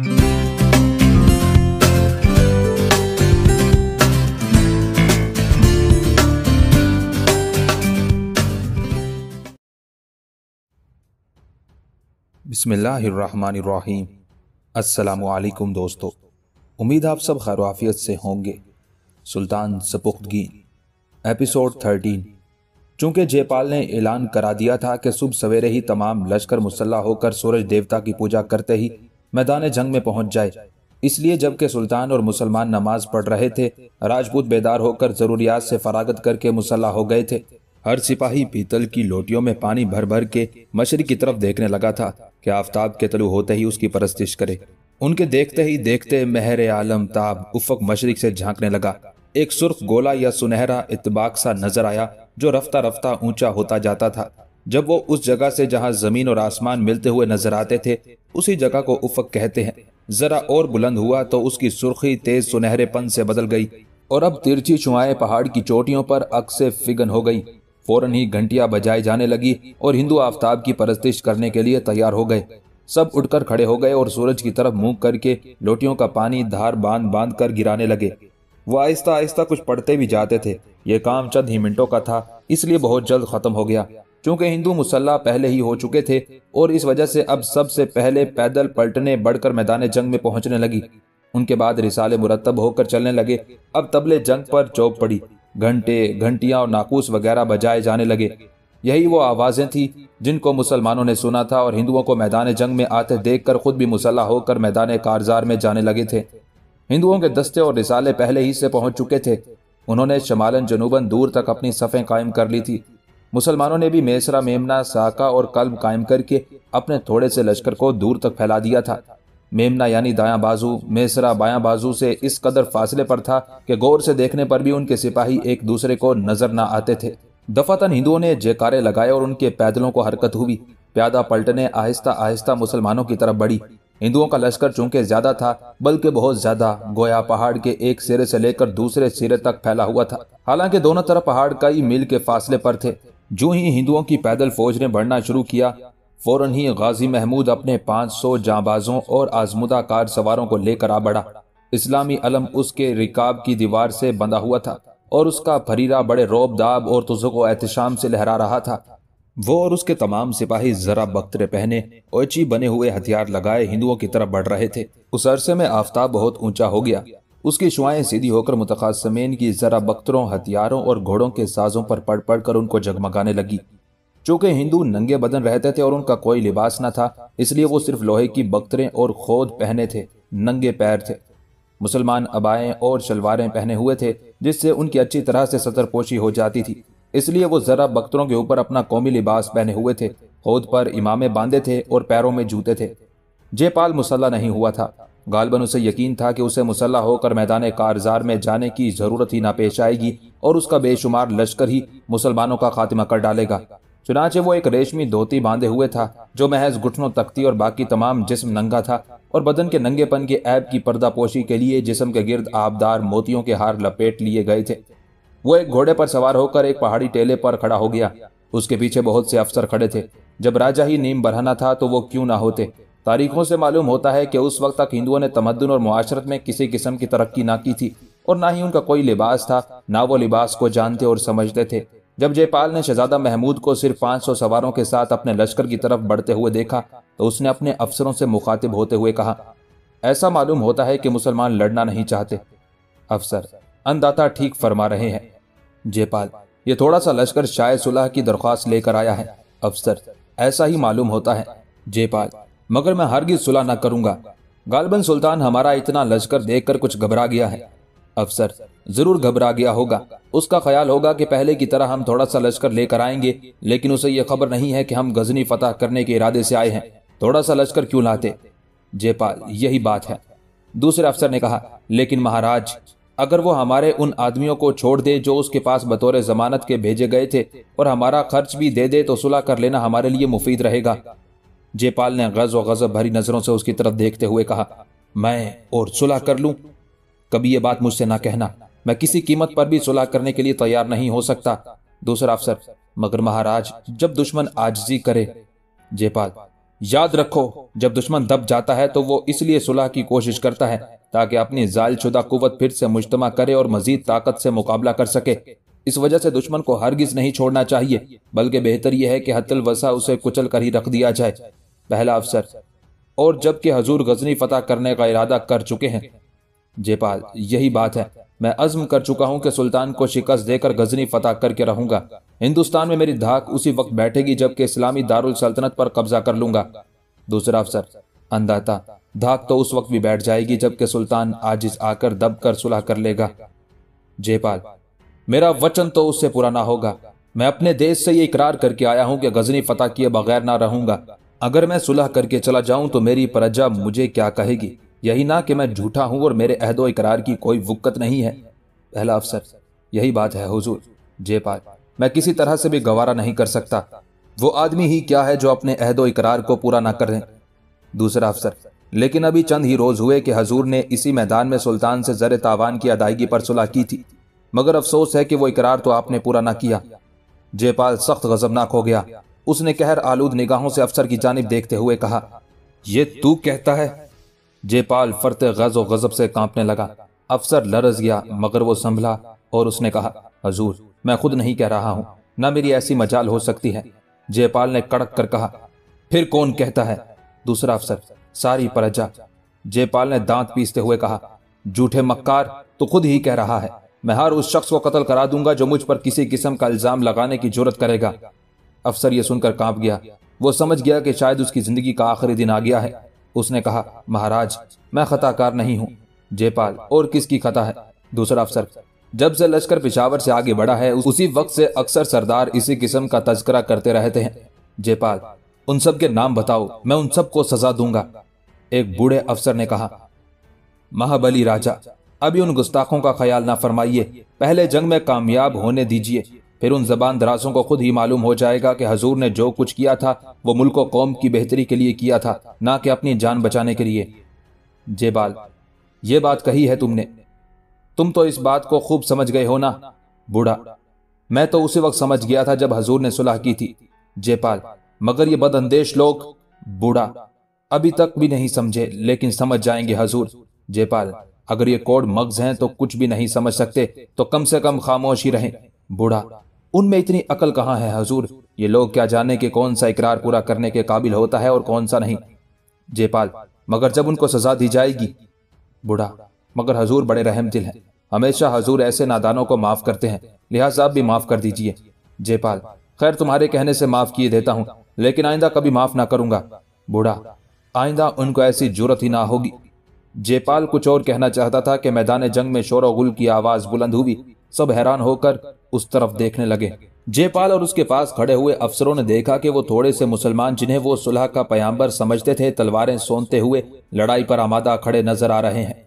बिसमीम असलकुम दोस्तों। उम्मीद आप सब खैर से होंगे। सुल्तान सपुख्तगी, एपिसोड थर्टीन। चूँकि जयपाल ने ऐलान करा दिया था कि सुबह सवेरे ही तमाम लश्कर मुसल्ला होकर सूरज देवता की पूजा करते ही मैदान जंग में पहुँच जाए। इसलिए जबकि सुल्तान और मुसलमान नमाज़ पढ़ रहे थे, राजपूत बेदार होकर जरूरियात से फरागत करके मुसल्ला हो गए थे। हर सिपाही पीतल की लोटियों में पानी भर भर के मशरक की तरफ़ देखने लगा था कि आफ्ताब के तलु होते ही उसकी परस्तिश करे। उनके देखते ही देखते महर आलम ताब उफक मशरक से झांकने लगा। एक सुर्ख गोला या सुनहरा इतबाक सा नज़र आया, जो रफ्ता रफ्ता ऊँचा होता जाता था। जब वो उस जगह से जहाँ ज़मीन और आसमान मिलते हुए नज़र आते थे, उसी जगह को उफक कहते हैं। जरा और बुलंद हुआ तो उसकी सुर्खी तेज सुनहरेपन से बदल गई और अब तिरछी चुआए पहाड़ की चोटियों पर अक्से फिगन हो गई। फ़ौरन ही घंटिया बजाई जाने लगी और हिंदू आफ्ताब की परस्तिश करने के लिए तैयार हो गए। सब उठकर खड़े हो गए और सूरज की तरफ़ मुँह करके लोटियों का पानी धार बाँध बाँध कर गिराने लगे। वो आहिस्ता आहिस्ता कुछ पढ़ते भी जाते थे। ये काम चंद ही मिनटों का था, इसलिए बहुत जल्द खत्म हो गया। क्योंकि हिंदू मुसल्ला पहले ही हो चुके थे और इस वजह से अब सबसे पहले पैदल पलटने बढ़कर मैदान जंग में पहुँचने लगी। उनके बाद रिसाले मुरतब होकर चलने लगे। अब तबले जंग पर चौक पड़ी। घंटे, घंटियाँ और नाकूस वगैरह बजाए जाने लगे। यही वो आवाज़ें थी जिनको मुसलमानों ने सुना था और हिंदुओं को मैदान जंग में आते देखकर खुद भी मुसल्ला होकर मैदान कारजार में जाने लगे थे। हिंदुओं के दस्ते और रिसाले पहले ही से पहुँच चुके थे। उन्होंने शमालन जनूबन दूर तक अपनी सफ़ें कायम कर ली थी। मुसलमानों ने भी मेसरा, मेमना, साका और कल्ब कायम करके अपने थोड़े से लश्कर को दूर तक फैला दिया था। मेमना यानी दायां बाजू, मेसरा बायां बाजू से इस कदर फासले पर था कि गौर से देखने पर भी उनके सिपाही एक दूसरे को नज़र न आते थे। दफातन हिंदुओं ने जयकारे लगाए और उनके पैदलों को हरकत हुई। प्यादा पलटने आहिस्ता आहिस्ता मुसलमानों की तरफ़ बढ़ी। हिंदुओं का लश्कर चूँकि ज़्यादा था, बल्कि बहुत ज़्यादा गोया पहाड़ के एक सिरे से लेकर दूसरे सिरे तक फैला हुआ था। हालाँकि दोनों तरफ़ पहाड़ कई मील के फासले पर थे। जो ही हिंदुओं की पैदल फौज ने बढ़ना शुरू किया, फ़ौरन ही गाजी महमूद अपने 500 जाबाजों और आजमुदा कार सवारों को लेकर आ बढ़ा। इस्लामी अलम उसके रिकाब की दीवार से बंधा हुआ था और उसका फरीरा बड़े रोब दाब और तुजुक एहतशाम से लहरा रहा था। वो और उसके तमाम सिपाही जरा बख्तरे पहने ओची बने हुए हथियार लगाए हिंदुओं की तरफ़ बढ़ रहे थे। उस अरसे में आफ्ताब बहुत ऊँचा हो गया। उसकी शुआएँ सीधी होकर मुतखासमीन की जरा बख्तरों, हथियारों और घोड़ों के साजों पर पड़ पड़ कर उनको जगमगाने लगी। चूँकि हिंदू नंगे बदन रहते थे और उनका कोई लिबास न था, इसलिए वो सिर्फ़ लोहे की बख्तरें और खोद पहने थे, नंगे पैर थे। मुसलमान अबाएँ और शलवारें पहने हुए थे, जिससे उनकी अच्छी तरह से सतर पोशी हो जाती थी। इसलिए वो जरा बख्तरों के ऊपर अपना कौमी लिबास पहने हुए थे, खोद पर इमामे बांधे थे और पैरों में जूते थे। जयपाल मुसल्ला नहीं हुआ था। गालबन उसे यकीन था कि उसे मुसल्ला होकर मैदान कारजार में जाने की ज़रूरत ही ना पेश आएगी और उसका बेशुमार लश्कर ही मुसलमानों का खात्मा कर डालेगा। चुनाचे वो एक रेशमी धोती बांधे हुए था, जो महज घुटनों तख्ती और बाकी तमाम जिस्म नंगा था और बदन के नंगेपन के ऐब की पर्दापोशी के लिए जिस्म के गिर्द आबदार मोतियों के हार लपेट लिए गए थे। वो एक घोड़े पर सवार होकर एक पहाड़ी टेले पर खड़ा हो गया। उसके पीछे बहुत से अफसर खड़े थे। जब राजा ही नीम बढ़ाना था तो वो क्यों ना होते? तारीखों से मालूम होता है कि उस वक्त तक हिंदुओं ने तमद्दन और मुआशरत में किसी किस्म की तरक्की ना की थी और ना ही उनका कोई लिबास था, ना वो लिबास को जानते और समझते थे। जब जयपाल ने शहजादा महमूद को सिर्फ़ 500 सवारों के साथ अपने लश्कर की तरफ़ बढ़ते हुए देखा तो उसने अपने अफसरों से मुखातिब होते हुए कहा, ऐसा मालूम होता है कि मुसलमान लड़ना नहीं चाहते। अफसर अनदाता ठीक फरमा रहे हैं। जयपाल, ये थोड़ा सा लश्कर शायद सुलह की दरख्वास्त लेकर आया है। अफसर, ऐसा ही मालूम होता है। जयपाल मगर मैं हरगिज सुलह न करूँगा। गालबन सुल्तान हमारा इतना लश्कर देखकर कुछ घबरा गया है। अफसर, ज़रूर घबरा गया होगा। उसका ख्याल होगा कि पहले की तरह हम थोड़ा सा लश्कर लेकर आएँगे, लेकिन उसे यह खबर नहीं है कि हम गजनी फतह करने के इरादे से आए हैं। थोड़ा सा लश्कर क्यों लाते? जयपाल यही बात है। दूसरे अफसर ने कहा, लेकिन महाराज, अगर वो हमारे उन आदमियों को छोड़ दे जो उसके पास बतौर जमानत के भेजे गए थे और हमारा खर्च भी दे दे तो सुलह कर लेना हमारे लिए मुफीद रहेगा। जयपाल ने गज व गजब भरी नज़रों से उसकी तरफ़ देखते हुए कहा, मैं और सुलह कर लूँ? कभी ये बात मुझसे ना कहना। मैं किसी कीमत पर भी सुलह करने के लिए तैयार नहीं हो सकता। दूसरा अफसर, मगर महाराज, जब दुश्मन आजजी करे जयपाल याद रखो, जब दुश्मन दब जाता है तो वो इसलिए सुलह की कोशिश करता है ताकि अपनी जायलशुदा कुवत फिर से मुश्तमा करे और मजीद ताकत से मुकाबला कर सके। इस वजह से दुश्मन को हरगिज नहीं छोड़ना चाहिए, बल्कि बेहतर यह है कि हतल वसा उसे कुचल कर ही रख दिया जाए। पहला अफसर। और जबकि हजूर गजनी फतह करने का इरादा कर चुके हैं। जेपाल, यही बात है। मैं अज़्म कर चुका हूँ कि सुल्तान को शिकस्त देकर गजनी फतह करके रहूँगा। हिंदुस्तान में मेरी धाक उसी वक्त बैठेगी जबकि इस्लामी दारुल सल्तनत पर कब्जा कर लूँगा। दूसरा अफसर, अंदाता, धाक तो उस वक्त भी बैठ जाएगी जबकि सुल्तान आजिज आकर दब कर सुलह कर लेगा। जयपाल मेरा वचन तो उससे पूरा ना होगा। मैं अपने देश से ये इकरार करके आया हूँ कि गजनी फतह किए बगैर ना रहूँगा। अगर मैं सुलह करके चला जाऊँ तो मेरी प्रजा मुझे क्या कहेगी? यही ना कि मैं झूठा हूँ और मेरे अहदो इकरार की कोई वुक्कत नहीं है। पहला अफसर, यही बात है हुजूर, जेपाल। मैं किसी तरह से भी गवारा नहीं कर सकता। वो आदमी ही क्या है जो अपने अहदो इकरार को पूरा ना करें दूसरा अफसर, लेकिन अभी चंद ही रोज हुए कि हजूर ने इसी मैदान में सुल्तान से जर तावान की अदायगी पर सुलह की थी। मगर अफसोस है कि वो इकरार तो आपने पूरा ना किया। जयपाल सख्त गजबनाक हो गया। उसने कहर आलूद निगाहों से अफसर की जानब देखते हुए कहा यह तू कहता है? जयपाल फरते गज गजब से कांपने लगा। अफसर लरज गया, मगर वो संभला और उसने कहा, हजूर, मैं खुद नहीं कह रहा हूँ, ना मेरी ऐसी मजाल हो सकती है। जयपाल ने कड़क कर कहा, फिर कौन कहता है? दूसरा अफसर, सारी प्रजा जयपाल ने दांत पीसते हुए कहा, झूठे मक्कार तो खुद ही कह रहा है। मैं हर उस शख्स को कत्ल करा दूँगा जो मुझ पर किसी किस्म का इल्ज़ाम लगाने की ज़रूरत करेगा। अफसर यह सुनकर काँप गया। वो समझ गया कि शायद उसकी ज़िंदगी का आखिरी दिन आ गया है। उसने कहा, महाराज, मैं खताकार नहीं हूँ। जयपाल और किसकी खता है? दूसरा अफसर, जब से लश्कर पिशावर से आगे बढ़ा है, उसी वक्त से अक्सर सरदार इसी किस्म का तस्करा करते रहते हैं। जयपाल उन सब के नाम बताओ, मैं उन सबको सजा दूँगा। एक बूढ़े अफसर ने कहा, महाबली राजा, अभी उन गुस्ताखों का ख्याल ना फरमाइए। पहले जंग में कामयाब होने दीजिए। फिर उन जबान दराजों को खुद ही मालूम हो जाएगा कि हजूर ने जो कुछ किया था, वो मुल्क कौम की बेहतरी के लिए किया था, ना कि अपनी जान बचाने के लिए। जेबाल ये बात कही है तुमने। तुम तो इस बात को खूब समझ गए हो ना, बूढ़ा। मैं तो उसी वक्त समझ गया था जब हजूर ने सुलह की थी। जयपाल मगर ये बदअंदेश लोग, बूढ़ा, अभी तक भी नहीं समझे, लेकिन समझ जाएँगे हजूर। जयपाल अगर ये कोड मग्ज हैं तो कुछ भी नहीं समझ सकते तो कम से कम खामोश ही रहें, बूढ़ा। उनमें इतनी अकल कहाँ है, हजूर? ये लोग क्या जाने के कौन सा इकरार पूरा करने के काबिल होता है और कौन सा नहीं? जयपाल मगर जब उनको सजा दी जाएगी। बूढ़ा, मगर हजूर बड़े रहम दिल हैं। हमेशा हजूर ऐसे नादानों को माफ़ करते हैं। लिहाजा आप भी माफ़ कर दीजिए। जयपाल खैर तुम्हारे कहने से माफ़ किए देता हूँ, लेकिन आइंदा कभी माफ़ ना करूँगा। बूढ़ा, आइंदा उनको ऐसी ज़रूरत ही ना होगी। जयपाल कुछ और कहना चाहता था कि मैदान जंग में शोर गुल की आवाज़ बुलंद हुई। सब हैरान होकर उस तरफ़ देखने लगे। जयपाल और उसके पास खड़े हुए अफसरों ने देखा कि वो थोड़े से मुसलमान, जिन्हें वो सुलह का पयांबर समझते थे, तलवारें सोनते हुए लड़ाई पर आमादा खड़े नज़र आ रहे हैं।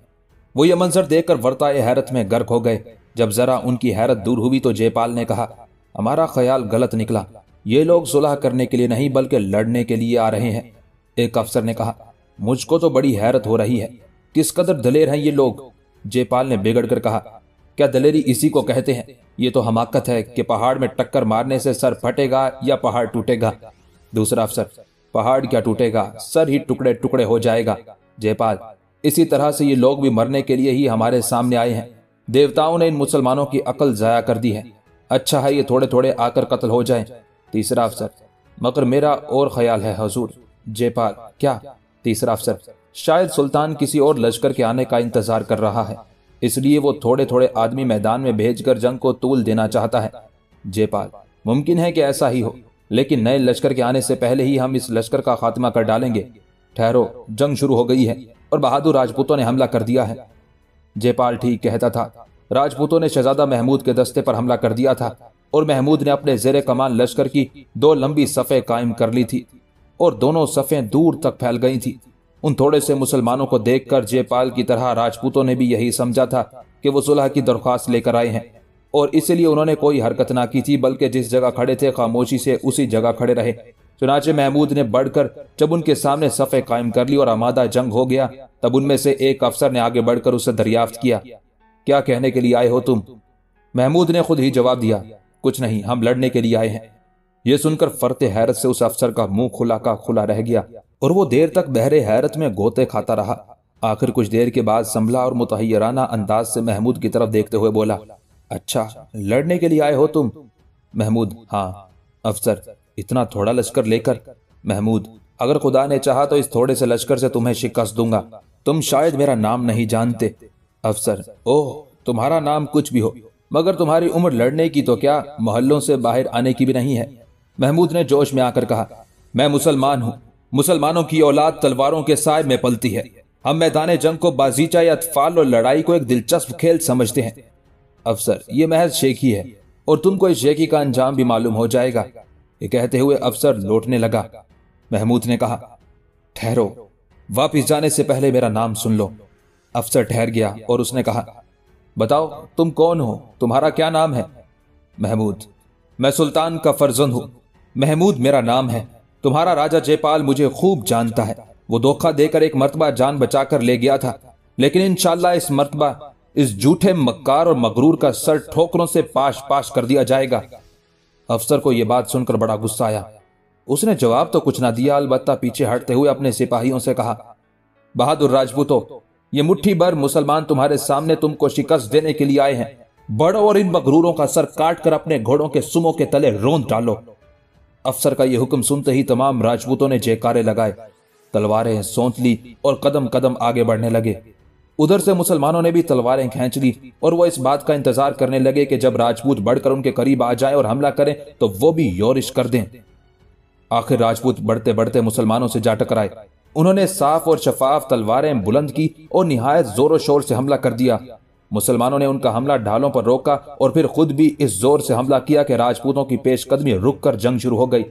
वो ये मंजर देखकर वर्ताए हैरत में गर्क हो गए। जब जरा उनकी हैरत दूर हुई तो जयपाल ने कहा, हमारा ख्याल गलत निकला। ये लोग सुलह करने के लिए नहीं, बल्कि लड़ने के लिए आ रहे हैं। एक अफसर ने कहा, मुझको तो बड़ी हैरत हो रही है। किस कदर दलेर हैं ये लोग? जयपाल ने बिगड़ कहा क्या दलेरी इसी को कहते हैं? ये तो हमाकत है कि पहाड़ में टक्कर मारने से सर फटेगा या पहाड़ टूटेगा। दूसरा अफसर, पहाड़ क्या टूटेगा? सर ही टुकड़े टुकड़े हो जाएगा। जयपाल, इसी तरह से ये लोग भी मरने के लिए ही हमारे सामने आए हैं। देवताओं ने इन मुसलमानों की अकल जाया कर दी है। अच्छा है ये थोड़े थोड़े आकर कत्ल हो जाए। तीसरा अफसर, मगर मेरा और ख्याल है हजूर। जयपाल, क्या? तीसरा अफसर, शायद सुल्तान किसी और लश्कर के आने का इंतज़ार कर रहा है। इसलिए वो थोड़े थोड़े आदमी मैदान में भेजकर जंग को तूल देना चाहता है। जयपाल मुमकिन है कि ऐसा ही हो, लेकिन नए लश्कर के आने से पहले ही हम इस लश्कर का खात्मा कर डालेंगे। ठहरो, जंग शुरू हो गई है और बहादुर राजपूतों ने हमला कर दिया है। जयपाल ठीक कहता था, राजपूतों ने शहजादा महमूद के दस्ते पर हमला कर दिया था और महमूद ने अपने जेर कमान लश्कर की दो लंबी सफ़े कायम कर ली थी और दोनों सफ़ें दूर तक फैल गई थी। उन थोड़े से मुसलमानों को देखकर जयपाल की तरह राजपूतों ने भी यही समझा था कि वो सुलह की दरख्वास्त लेकर आए हैं। और इसलिए उन्होंने कोई हरकत ना की थी, बल्कि जिस जगह खड़े थे, खामोशी से उसी जगह खड़े रहे। चुनाचे महमूद ने बढ़कर जब उनके सामने सफ़े कायम कर ली और आमादा जंग हो गया, तब उनमें से एक अफसर ने आगे बढ़कर उसे दरियाफ्त किया। क्या कहने के लिए आए हो तुम? महमूद ने खुद ही जवाब दिया, कुछ नहीं, हम लड़ने के लिए आए हैं। यह सुनकर फरते हैरत से उस अफसर का मुँह खुला का खुला रह गया। और वो देर तक बहरे हैरत में गोते खाता रहा। आखिर कुछ देर के बाद संभला और मुतहराना अंदाज से महमूद की तरफ़ देखते हुए बोला अच्छा लड़ने के लिए आए हो तुम? महमूद हाँ अफसर, इतना थोड़ा लश्कर लेकर। महमूद, अगर खुदा ने चाहा तो इस थोड़े से लश्कर से तुम्हें शिकस्त दूँगा। तुम शायद मेरा नाम नहीं जानते। अफसर, ओह, तुम्हारा नाम कुछ भी हो, मगर तुम्हारी उम्र लड़ने की तो क्या, मोहल्लों से बाहर आने की भी नहीं है? महमूद ने जोश में आकर कहा, मैं मुसलमान हूँ मुसलमानों की औलाद तलवारों के साय में पलती है। हम मैदान जंग को बाजीचा या अतफाल और लड़ाई को एक दिलचस्प खेल समझते हैं। अफसर, ये महज शेखी है और तुमको इस शेखी का अंजाम भी मालूम हो जाएगा। ये कहते हुए अफसर लौटने लगा। महमूद ने कहा, ठहरो, वापिस जाने से पहले मेरा नाम सुन लो। अफसर ठहर गया और उसने कहा, बताओ, तुम कौन हो? तुम्हारा क्या नाम है? महमूद, मैं सुल्तान का फर्जंद हूँ। महमूद मेरा नाम है। तुम्हारा राजा जयपाल मुझे खूब जानता है। वो धोखा देकर एक मरतबा जान बचाकर ले गया था। लेकिन इंशाला इस मरतबा, इस झूठे मक्कार और मगरूर का सर ठोकरों से पाश पाश कर दिया जाएगा। अफसर को यह बात सुनकर बड़ा गुस्सा आया। उसने जवाब तो कुछ ना दिया, अलबत्ता पीछे हटते हुए अपने सिपाहियों से कहा, बहादुर राजपूतो, ये मुट्ठी भर मुसलमान तुम्हारे सामने तुमको शिकस्त देने के लिए आए हैं। बड़ो और इन मगरूरों का सर काट कर अपने घोड़ों के सुमों के तले रोंद डालो। अफसर का यह हुक्म सुनते ही तमाम राजपूतों ने जयकारे लगाए। तलवारें सौंत ली और कदम कदम आगे बढ़ने लगे। उधर से मुसलमानों ने भी तलवारें खींच ली और वो इस बात का इंतज़ार करने लगे कि जब राजपूत बढ़कर उनके करीब आ जाए और हमला करें तो वो भी योरिश कर दें। आखिर राजपूत बढ़ते बढ़ते मुसलमानों से जा टकराए। उन्होंने साफ़ और शफाफ तलवारें बुलंद की और निहायत जोरों शोर से हमला कर दिया। मुसलमानों ने उनका हमला ढालों पर रोका और फिर खुद भी इस ज़ोर से हमला किया कि राजपूतों की पेशकदमी रुक कर जंग शुरू हो गई।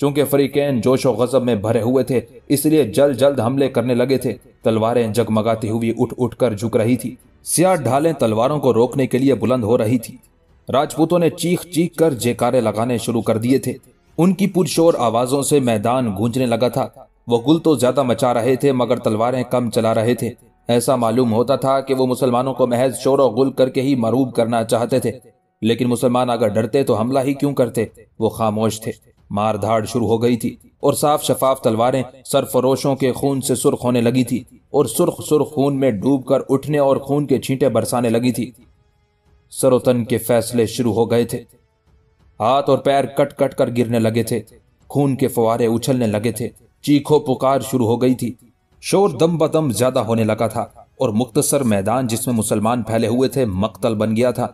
चूँकि फरीकैन जोश गजब में भरे हुए थे, इसलिए जल्द जल्द हमले करने लगे थे। तलवारें जगमगाती हुई उठ उठ कर झुक रही थी। सियाह ढालें तलवारों को रोकने के लिए बुलंद हो रही थी। राजपूतों ने चीख चीख कर जेकारे लगाने शुरू कर दिए थे। उनकी पुरशोर आवाजों से मैदान गूंजने लगा था। वो गुल तो ज़्यादा मचा रहे थे, मगर तलवारें कम चला रहे थे। ऐसा मालूम होता था कि वो मुसलमानों को महज शोर गुल करके ही मरूब करना चाहते थे। लेकिन मुसलमान अगर डरते तो हमला ही क्यों करते? वो खामोश थे। मार धाड़ शुरू हो गई थी और साफ़ शफाफ तलवारें सरफरोशों के खून से सुर्ख होने लगी थी और सुर्ख सुर्ख खून में डूबकर उठने और खून के छींटे बरसाने लगी थी। सरोतन के फैसले शुरू हो गए थे। हाथ और पैर कट कट कर गिरने लगे थे। खून के फवारे उछलने लगे थे। चीखो पुकार शुरू हो गई थी। शोर दम बदम ज़्यादा होने लगा था और मुख्तसर मैदान जिसमें मुसलमान फैले हुए थे मकतल बन गया था।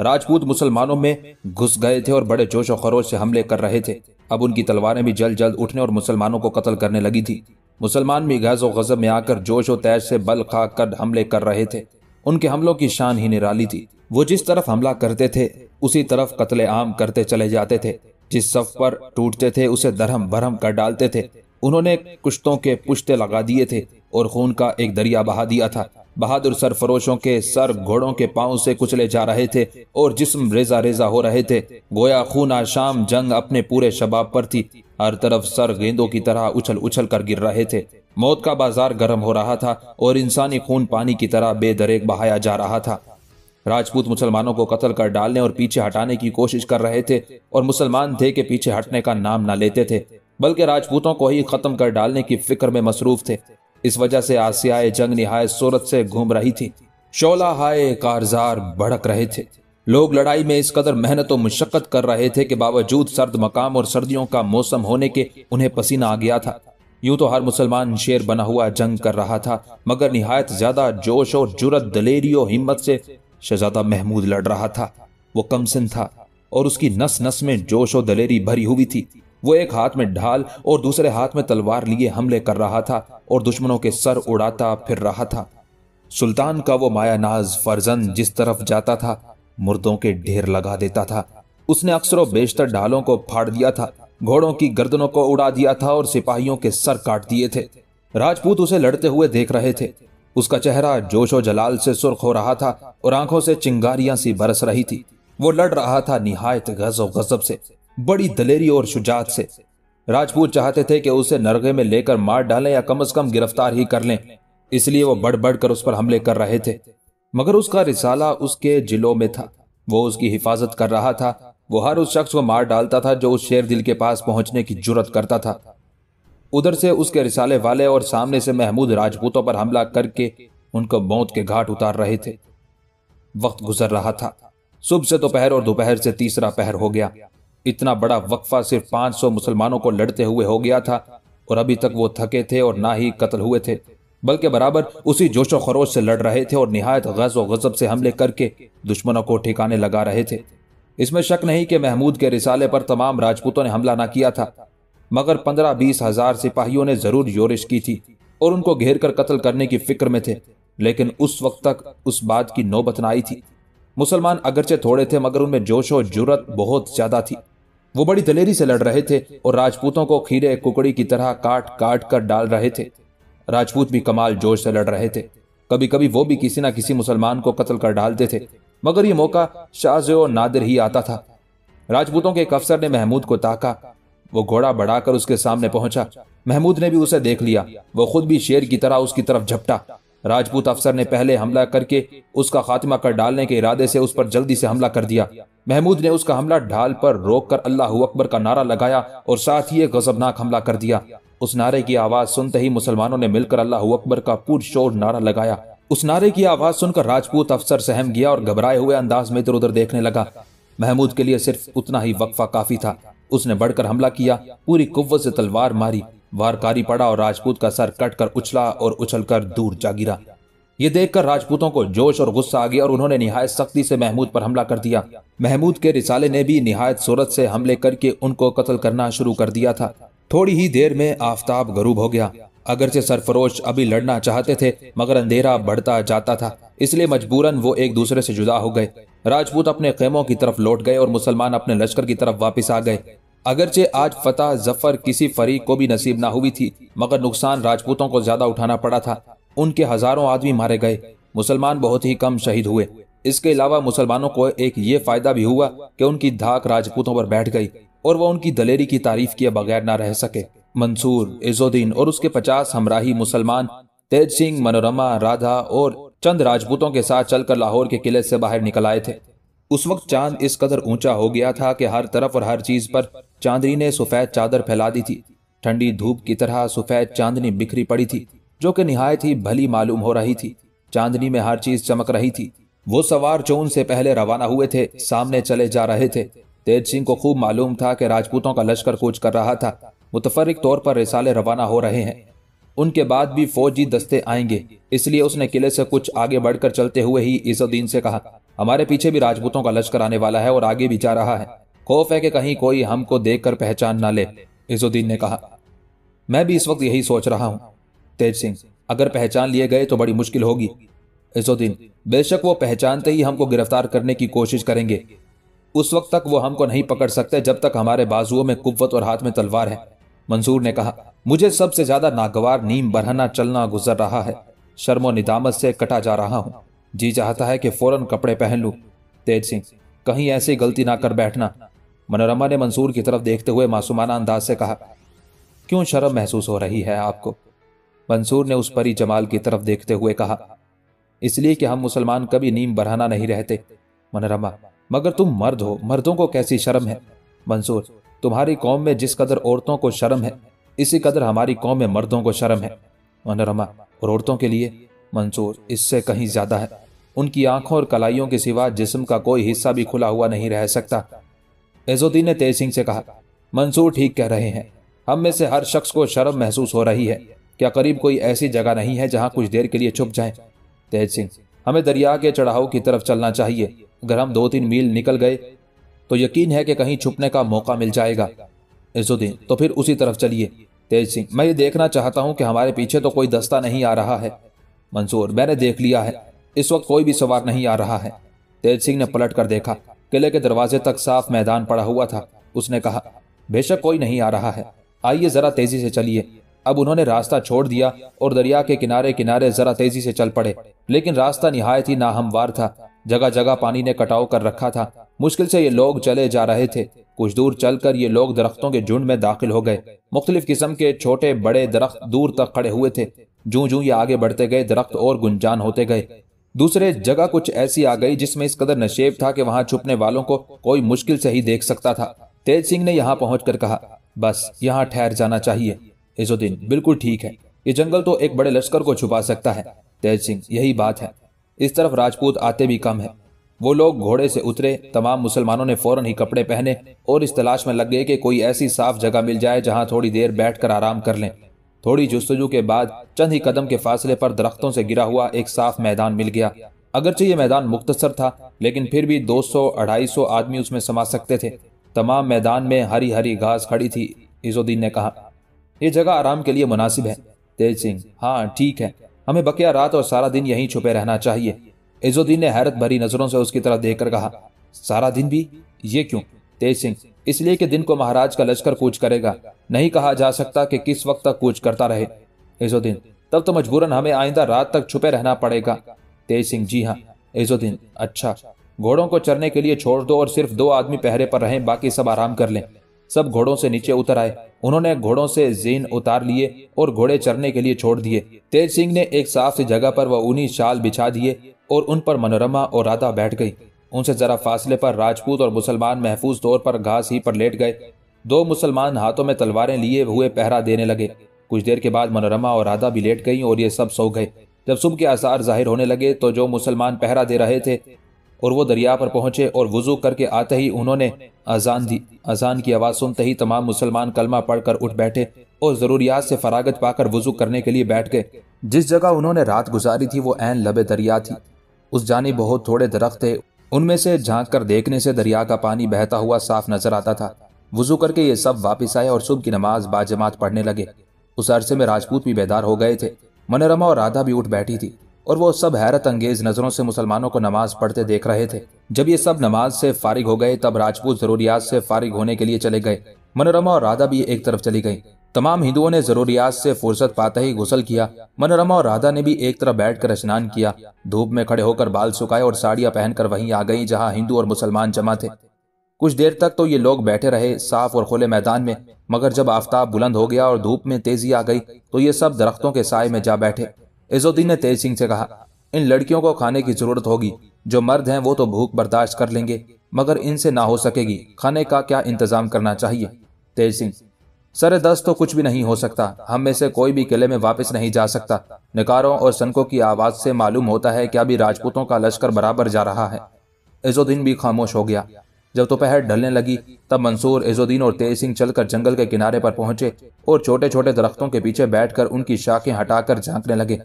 राजपूत मुसलमानों में घुस गए थे और बड़े जोश और खरोश से हमले कर रहे थे। अब उनकी तलवारें भी जल्द जल्द उठने और मुसलमानों को कत्ल करने लगी थी। मुसलमान भी गैज व गजब में आकर जोश और तैश से बल खा कर हमले कर रहे थे। उनके हमलों की शान ही निराली थी। वो जिस तरफ़ हमला करते थे, उसी तरफ़ कत्ले आम करते चले जाते थे। जिस सफ पर टूटते थे, उसे दरहम भरम कर डालते थे। उन्होंने कुश्तों के पुश्ते लगा दिए थे और खून का एक दरिया बहा दिया था। बहादुर सरफरोशों के सर घोड़ों के पाँव से कुचले जा रहे थे और जिस्म रेजा रेजा हो रहे थे। गोया खून आशाम जंग अपने पूरे शबाब पर थी। हर तरफ़ सर गेंदों की तरह उछल उछल कर गिर रहे थे। मौत का बाज़ार गर्म हो रहा था और इंसानी खून पानी की तरह बेदरेक बहाया जा रहा था। राजपूत मुसलमानों को कत्ल कर डालने और पीछे हटाने की कोशिश कर रहे थे और मुसलमान थे कि पीछे हटने का नाम न लेते थे। बल्कि राजपूतों को ही खत्म कर डालने की फ़िक्र में मसरूफ थे। इस वजह से आसियाए जंग निहाय सूरत से घूम रही थी। शोला हाय कारजार भड़क रहे थे। लोग लड़ाई में इस कदर मेहनत और मुशक्कत कर रहे थे कि बावजूद सर्द मकाम और सर्दियों का मौसम होने के उन्हें पसीना आ गया था। यूँ तो हर मुसलमान शेर बना हुआ जंग कर रहा था, मगर निहायत ज़्यादा जोश और जुरत, दलेरी और हिम्मत से शहजादा महमूद लड़ रहा था। वो कमसिन था और उसकी नस नस में जोश और दलेरी भरी हुई थी। वो एक हाथ में ढाल और दूसरे हाथ में तलवार लिए हमले कर रहा था और दुश्मनों के सर उड़ाता फिर रहा था। सुल्तान का वो माया नाज फर्जन जिस तरफ़ जाता था, मुर्दों के ढेर लगा देता था। उसने अक्सर बेशतर ढालों को फाड़ दिया था, घोड़ों की गर्दनों को उड़ा दिया था और सिपाहियों के सर काट दिए थे। राजपूत उसे लड़ते हुए देख रहे थे। उसका चेहरा जोशो जलाल से सुर्ख हो रहा था और आँखों से चिंगारियाँ सी बरस रही थी। वो लड़ रहा था निहायत गजब से। बड़ी दलेरी और शुजात से। राजपूत चाहते थे कि उसे नरगे में लेकर मार डालें या कम अज कम गिरफ़्तार ही कर लें, इसलिए वो बढ़ बढ़ कर उस पर हमले कर रहे थे। मगर उसका रिसाला उसके जिलों में था। वो उसकी हिफाजत कर रहा था। वो हर उस शख्स को मार डालता था जो उस शेर दिल के पास पहुँचने की जुरत करता था। उधर से उसके रिसाले वाले और सामने से महमूद राजपूतों पर हमला करके उनको मौत के घाट उतार रहे थे। वक्त गुजर रहा था। सुबह से दोपहर तो और दोपहर से तीसरा पहर हो गया। इतना बड़ा वक्फा सिर्फ़ 500 मुसलमानों को लड़ते हुए हो गया था और अभी तक वो थके थे और ना ही कत्ल हुए थे, बल्कि बराबर उसी जोशो खरोश से लड़ रहे थे और निहायत गज गजब से हमले करके दुश्मनों को ठिकाने लगा रहे थे। इसमें शक नहीं कि महमूद के रिसाले पर तमाम राजपूतों ने हमला ना किया था, मगर पंद्रह बीस हज़ार सिपाहियों ने ज़रूर योरिश की थी और उनको घेर कर कत्ल करने की फ़िक्र में थे, लेकिन उस वक्त तक उस बात की नौबत न आई थी। मुसलमान अगरचे थोड़े थे, मगर उनमें जोशो जुरत बहुत ज़्यादा थी। वो बड़ी दलेरी से लड़ रहे थे और राजपूतों को खीरे कुकड़ी की तरह काट काट कर डाल रहे थे। राजपूत भी कमाल जोश से लड़ रहे थे। कभी कभी वो भी किसी ना किसी मुसलमान को कत्ल कर डालते थे। मगर ये मौका शाहजो नादिर ही आता था। राजपूतों के एक अफसर ने महमूद को ताका। वो घोड़ा बढ़ाकर उसके सामने पहुँचा। महमूद ने भी उसे देख लिया। वो खुद भी शेर की तरह उसकी तरफ़ झपटा। राजपूत अफसर ने पहले हमला करके उसका खात्मा कर डालने के इरादे से उस पर जल्दी से हमला कर दिया। महमूद ने उसका हमला ढाल पर रोक कर अल्लाह अकबर का नारा लगाया और साथ ही एक गजबनाक हमला कर दिया। उस नारे की आवाज़ सुनते ही मुसलमानों ने मिलकर अल्लाह अकबर का पुरशोर नारा लगाया। उस नारे की आवाज़ सुनकर राजपूत अफसर सहम गया और घबराए हुए अंदाज में इधर उधर देखने लगा। महमूद के लिए सिर्फ़ उतना ही वक्फा काफ़ी था। उसने बढ़कर हमला किया, पूरी कुव्वत से तलवार मारी। वारकारी पड़ा और राजपूत का सर कटकर उछला और उछलकर दूर जा गिरा। ये देखकर राजपूतों को जोश और गुस्सा आ गया और उन्होंने निहायत सख्ती से महमूद पर हमला कर दिया। महमूद के रिसाले ने भी निहायत सूरत से हमले करके उनको कत्ल करना शुरू कर दिया था। थोड़ी ही देर में आफ्ताब गरूब हो गया। अगरचे सरफरोश अभी लड़ना चाहते थे, मगर अंधेरा बढ़ता जाता था, इसलिए मजबूरन वो एक दूसरे से जुदा हो गए। राजपूत अपने खेमों की तरफ़ लौट गए और मुसलमान अपने लश्कर की तरफ़ वापस आ गए। अगरचे आज फतह ज़फ़र किसी फरीक को भी नसीब ना हुई थी, मगर नुकसान राजपूतों को ज़्यादा उठाना पड़ा था। उनके हज़ारों आदमी मारे गए। मुसलमान बहुत ही कम शहीद हुए। इसके अलावा मुसलमानों को एक ये फ़ायदा भी हुआ कि उनकी धाक राजपूतों पर बैठ गई और वह उनकी दलेरी की तारीफ़ किए बगैर न रह सके। मंसूर इजोदीन और उसके पचास हमराही मुसलमान, तेज सिंह, मनोरमा, राधा और चंद राजपूतों के साथ चलकर लाहौर के किले से बाहर निकल आए थे। उस वक्त चाँद इस कदर ऊँचा हो गया था कि हर तरफ़ और हर चीज़ पर चांदनी ने सफ़ेद चादर फैला दी थी। ठंडी धूप की तरह सफ़ेद चांदनी बिखरी पड़ी थी, जो कि निहायत ही भली मालूम हो रही थी। चांदनी में हर चीज़ चमक रही थी। वो सवार जो उनसे पहले रवाना हुए थे, सामने चले जा रहे थे। तेज सिंह को खूब मालूम था कि राजपूतों का लश्कर कूच कर रहा था। मुतफरिक तौर पर रिसाले रवाना हो रहे हैं। उनके बाद भी फौजी दस्ते आएँगे, इसलिए उसने किले से कुछ आगे बढ़कर चलते हुए ही इजुद्दीन से कहा, हमारे पीछे भी राजपूतों का लश्कर आने वाला है और आगे भी जा रहा है। खौफ है कि कहीं कोई हमको देखकर पहचान ना ले। इजुद्दीन ने कहा, मैं भी इस वक्त यही सोच रहा हूँ। तेज सिंह, अगर पहचान लिए गए तो बड़ी मुश्किल होगी। इजुद्दीन, बेशक वो पहचानते ही हमको गिरफ़्तार करने की कोशिश करेंगे। उस वक्त तक वो हमको नहीं पकड़ सकते जब तक हमारे बाजुओं में कुव्वत और हाथ में तलवार है। मंसूर ने कहा, मुझे सबसे ज़्यादा नागवार नीम बरहना चलना गुजर रहा है। शर्मो निदामत से कटा जा रहा हूँ। जी चाहता है कि फ़ौरन कपड़े पहन लूँ। तेज सिंह, कहीं ऐसी गलती ना कर बैठना। मनोरमा ने मंसूर की तरफ़ देखते हुए मासूमाना अंदाज से कहा, क्यों शर्म महसूस हो रही है आपको? मंसूर ने उस परी जमाल की तरफ़ देखते हुए कहा, इसलिए कि हम मुसलमान कभी नीम बढ़ाना नहीं रहते, मनोरमा। मगर तुम मर्द हो, मर्दों को कैसी शर्म है? मंसूर, तुम्हारी कौम में जिस कदर औरतों को शर्म है, इसी कदर हमारी कौम में मर्दों को शर्म है। मनोरमा, और औरतों के लिए? मंसूर, इससे कहीं ज़्यादा है। उनकी आँखों और कलाइयों के सिवा जिस्म का कोई हिस्सा भी खुला हुआ नहीं रह सकता। एजोद्दीन ने तेज सिंह से कहा, मंसूर ठीक कह रहे हैं। हम में से हर शख्स को शर्म महसूस हो रही है। क्या करीब कोई ऐसी जगह नहीं है जहाँ कुछ देर के लिए छुप जाए? तेज सिंह, हमें दरिया के चढ़ाव की तरफ़ चलना चाहिए। अगर हम दो तीन मील निकल गए तो यकीन है कि कहीं छुपने का मौका मिल जाएगा। इजुद्दीन तो फिर उसी तरफ़ चलिए। तेज सिंह, मैं ये देखना चाहता हूँ कि हमारे पीछे तो कोई दस्ता नहीं आ रहा है। मंसूर, मैंने देख लिया है। इस वक्त कोई भी सवार नहीं आ रहा है। तेज सिंह ने पलट कर देखा किले के दरवाजे तक साफ़ मैदान पड़ा हुआ था। उसने कहा, बेशक कोई नहीं आ रहा है। आइए जरा तेज़ी से चलिए। अब उन्होंने रास्ता छोड़ दिया और दरिया के किनारे किनारे जरा तेज़ी से चल पड़े। लेकिन रास्ता निहायत ही नाहमवार था। जगह जगह पानी ने कटाव कर रखा था। मुश्किल से ये लोग चले जा रहे थे। कुछ दूर चलकर ये लोग दरख्तों के झुंड में दाखिल हो गए। मुख्तलिफ़ किस्म के छोटे बड़े दरख्त दूर तक खड़े हुए थे। जू जू ये आगे बढ़ते गए, दरख्त और गुंजान होते गए। दूसरे जगह कुछ ऐसी आ गई जिसमें इस कदर नशेब था कि वहाँ छुपने वालों को कोई मुश्किल से ही देख सकता था। तेज सिंह ने यहाँ पहुंचकर कहा, बस, यहाँ ठहर जाना चाहिए। इजुद्दीन, बिल्कुल ठीक है। ये जंगल तो एक बड़े लश्कर को छुपा सकता है। तेज सिंह, यही बात है। इस तरफ़ राजपूत आते भी कम है। वो लोग घोड़े से उतरे, तमाम मुसलमानों ने फ़ौरन ही कपड़े पहने और इस तलाश में लग गए कि कोई ऐसी साफ़ जगह मिल जाए जहाँ थोड़ी देर बैठकर आराम कर लें। थोड़ी जुस्तजू के बाद चंद ही कदम के फासले पर दरख्तों से गिरा हुआ एक साफ़ मैदान मिल गया। अगरचे ये मैदान मुख्तसर था, लेकिन फिर भी 200-250 आदमी उसमें समा सकते थे। तमाम मैदान में हरी हरी घास खड़ी थी इजुद्दीन ने कहा। यह जगह आराम के लिए मुनासिब है। तेज सिंह हाँ ठीक है। हमें बकिया रात और सारा दिन यहीं छुपे रहना चाहिए। इजुद्दीन ने हैरत भरी नज़रों से उसकी तरफ़ देखकर कहा, सारा दिन भी? ये क्यों? तेज सिंह, इसलिए कि दिन को महाराज का लश्कर कूच करेगा। नहीं कहा जा सकता कि किस वक्त तक कूच करता रहे। इजुद्दीन तब तो मजबूरन हमें आइंदा रात तक छुपे रहना पड़ेगा। तेज सिंह, जी हाँ इजुद्दीन अच्छा घोड़ों को चरने के लिए छोड़ दो और सिर्फ़ दो आदमी पहरे पर रहें, बाकी सब आराम कर लें। सब घोड़ों से नीचे उतर आए। उन्होंने घोड़ों से जीन उतार लिए और घोड़े चरने के लिए छोड़ दिए। तेज सिंह ने एक साफ़ सी जगह पर वह ऊनी शाल बिछा दिए और उन पर मनोरमा और राधा बैठ गई। उनसे जरा फासले पर राजपूत और मुसलमान महफूज तौर पर घास ही पर लेट गए। दो मुसलमान हाथों में तलवारें लिए हुए पहरा देने लगे। कुछ देर के बाद मनोरमा और राधा भी लेट गई और ये सब सो गए। जब सुबह के आसार ज़ाहिर होने लगे तो जो मुसलमान पहरा दे रहे थे और वो दरिया पर पहुँचे और वज़ू करके आते ही उन्होंने अजान दी। अजान की आवाज़ सुनते ही तमाम मुसलमान कलमा पढ़कर उठ बैठे और ज़रूरियात से फरागत पाकर वज़ू करने के लिए बैठ गए। जिस जगह उन्होंने रात गुजारी थी, वो एन लबे दरिया थी। उस जानी बहुत थोड़े दरख्त थे। उनमें से झाँक कर देखने से दरिया का पानी बहता हुआ साफ़ नज़र आता था। वज़ू करके ये सब वापिस आए और सुबह की नमाज़ बाजमात पढ़ने लगे। उस अरसे में राजपूत भी बेदार हो गए थे। मनोरमा और राधा भी उठ बैठी थी और वो सब हैरत अंगेज नज़रों से मुसलमानों को नमाज़ पढ़ते देख रहे थे। जब ये सब नमाज़ से फारिग हो गए, तब राजपूत जरूरियात से फारिग होने के लिए चले गए। मनोरमा और राधा भी एक तरफ़ चली गई। तमाम हिंदुओं ने जरूरियात से फुर्सत पाते ही गुसल किया। मनोरमा और राधा ने भी एक तरफ़ बैठकर स्नान किया। धूप में खड़े होकर बाल सुखाए और साड़ियाँ पहनकर वहीं आ गई, जहाँ हिंदू और मुसलमान जमा थे। कुछ देर तक तो ये लोग बैठे रहे साफ़ और खुले मैदान में, मगर जब आफ्ताब बुलंद हो गया और धूप में तेज़ी आ गई तो ये सब दरख्तों के साय में जा बैठे। इजुद्दीन ने तेज सिंह से कहा, इन लड़कियों को खाने की ज़रूरत होगी, जो मर्द हैं वो तो भूख बर्दाश्त कर लेंगे, मगर इनसे ना हो सकेगी, खाने का क्या इंतज़ाम करना चाहिए? तेज सिंह, सर दस तो कुछ भी नहीं हो सकता, हम में से कोई भी किले में वापस नहीं जा सकता। निकारों और सनकों की आवाज़ से मालूम होता है कि अभी राजपूतों का लश्कर बराबर जा रहा है। इजुद्दीन भी खामोश हो गया। जब दोपहर ढलने लगी, तब मंसूर, इजुद्दीन और तेज सिंह चलकर जंगल के किनारे पर पहुँचे और छोटे छोटे दरख्तों के पीछे बैठकर उनकी शाखें हटाकर झांकने लगे।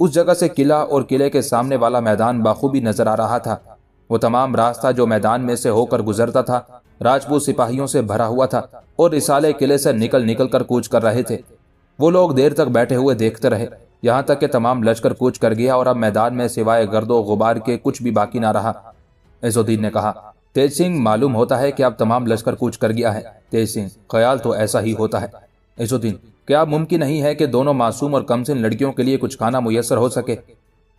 उस जगह से किला और किले के सामने वाला मैदान बाखूबी नज़र आ रहा था। वो तमाम रास्ता जो मैदान में से होकर गुजरता था, राजपूत सिपाहियों से भरा हुआ था और रिसाले किले से निकल निकल कर कूच कर रहे थे। वो लोग देर तक बैठे हुए देखते रहे। यहाँ तक कि तमाम लश्कर कूच कर गया और अब मैदान में सिवाय गर्दो गुबार के कुछ भी बाकी ना रहा। एजुद्दीन ने कहा तेज सिंह, मालूम होता है कि अब तमाम लश्कर कूच कर गया है। तेज सिंह, ख्याल तो ऐसा ही होता है। एजुद्दीन क्या मुमकिन नहीं है कि दोनों मासूम और कमसिन लड़कियों के लिए कुछ खाना मुयसर हो सके?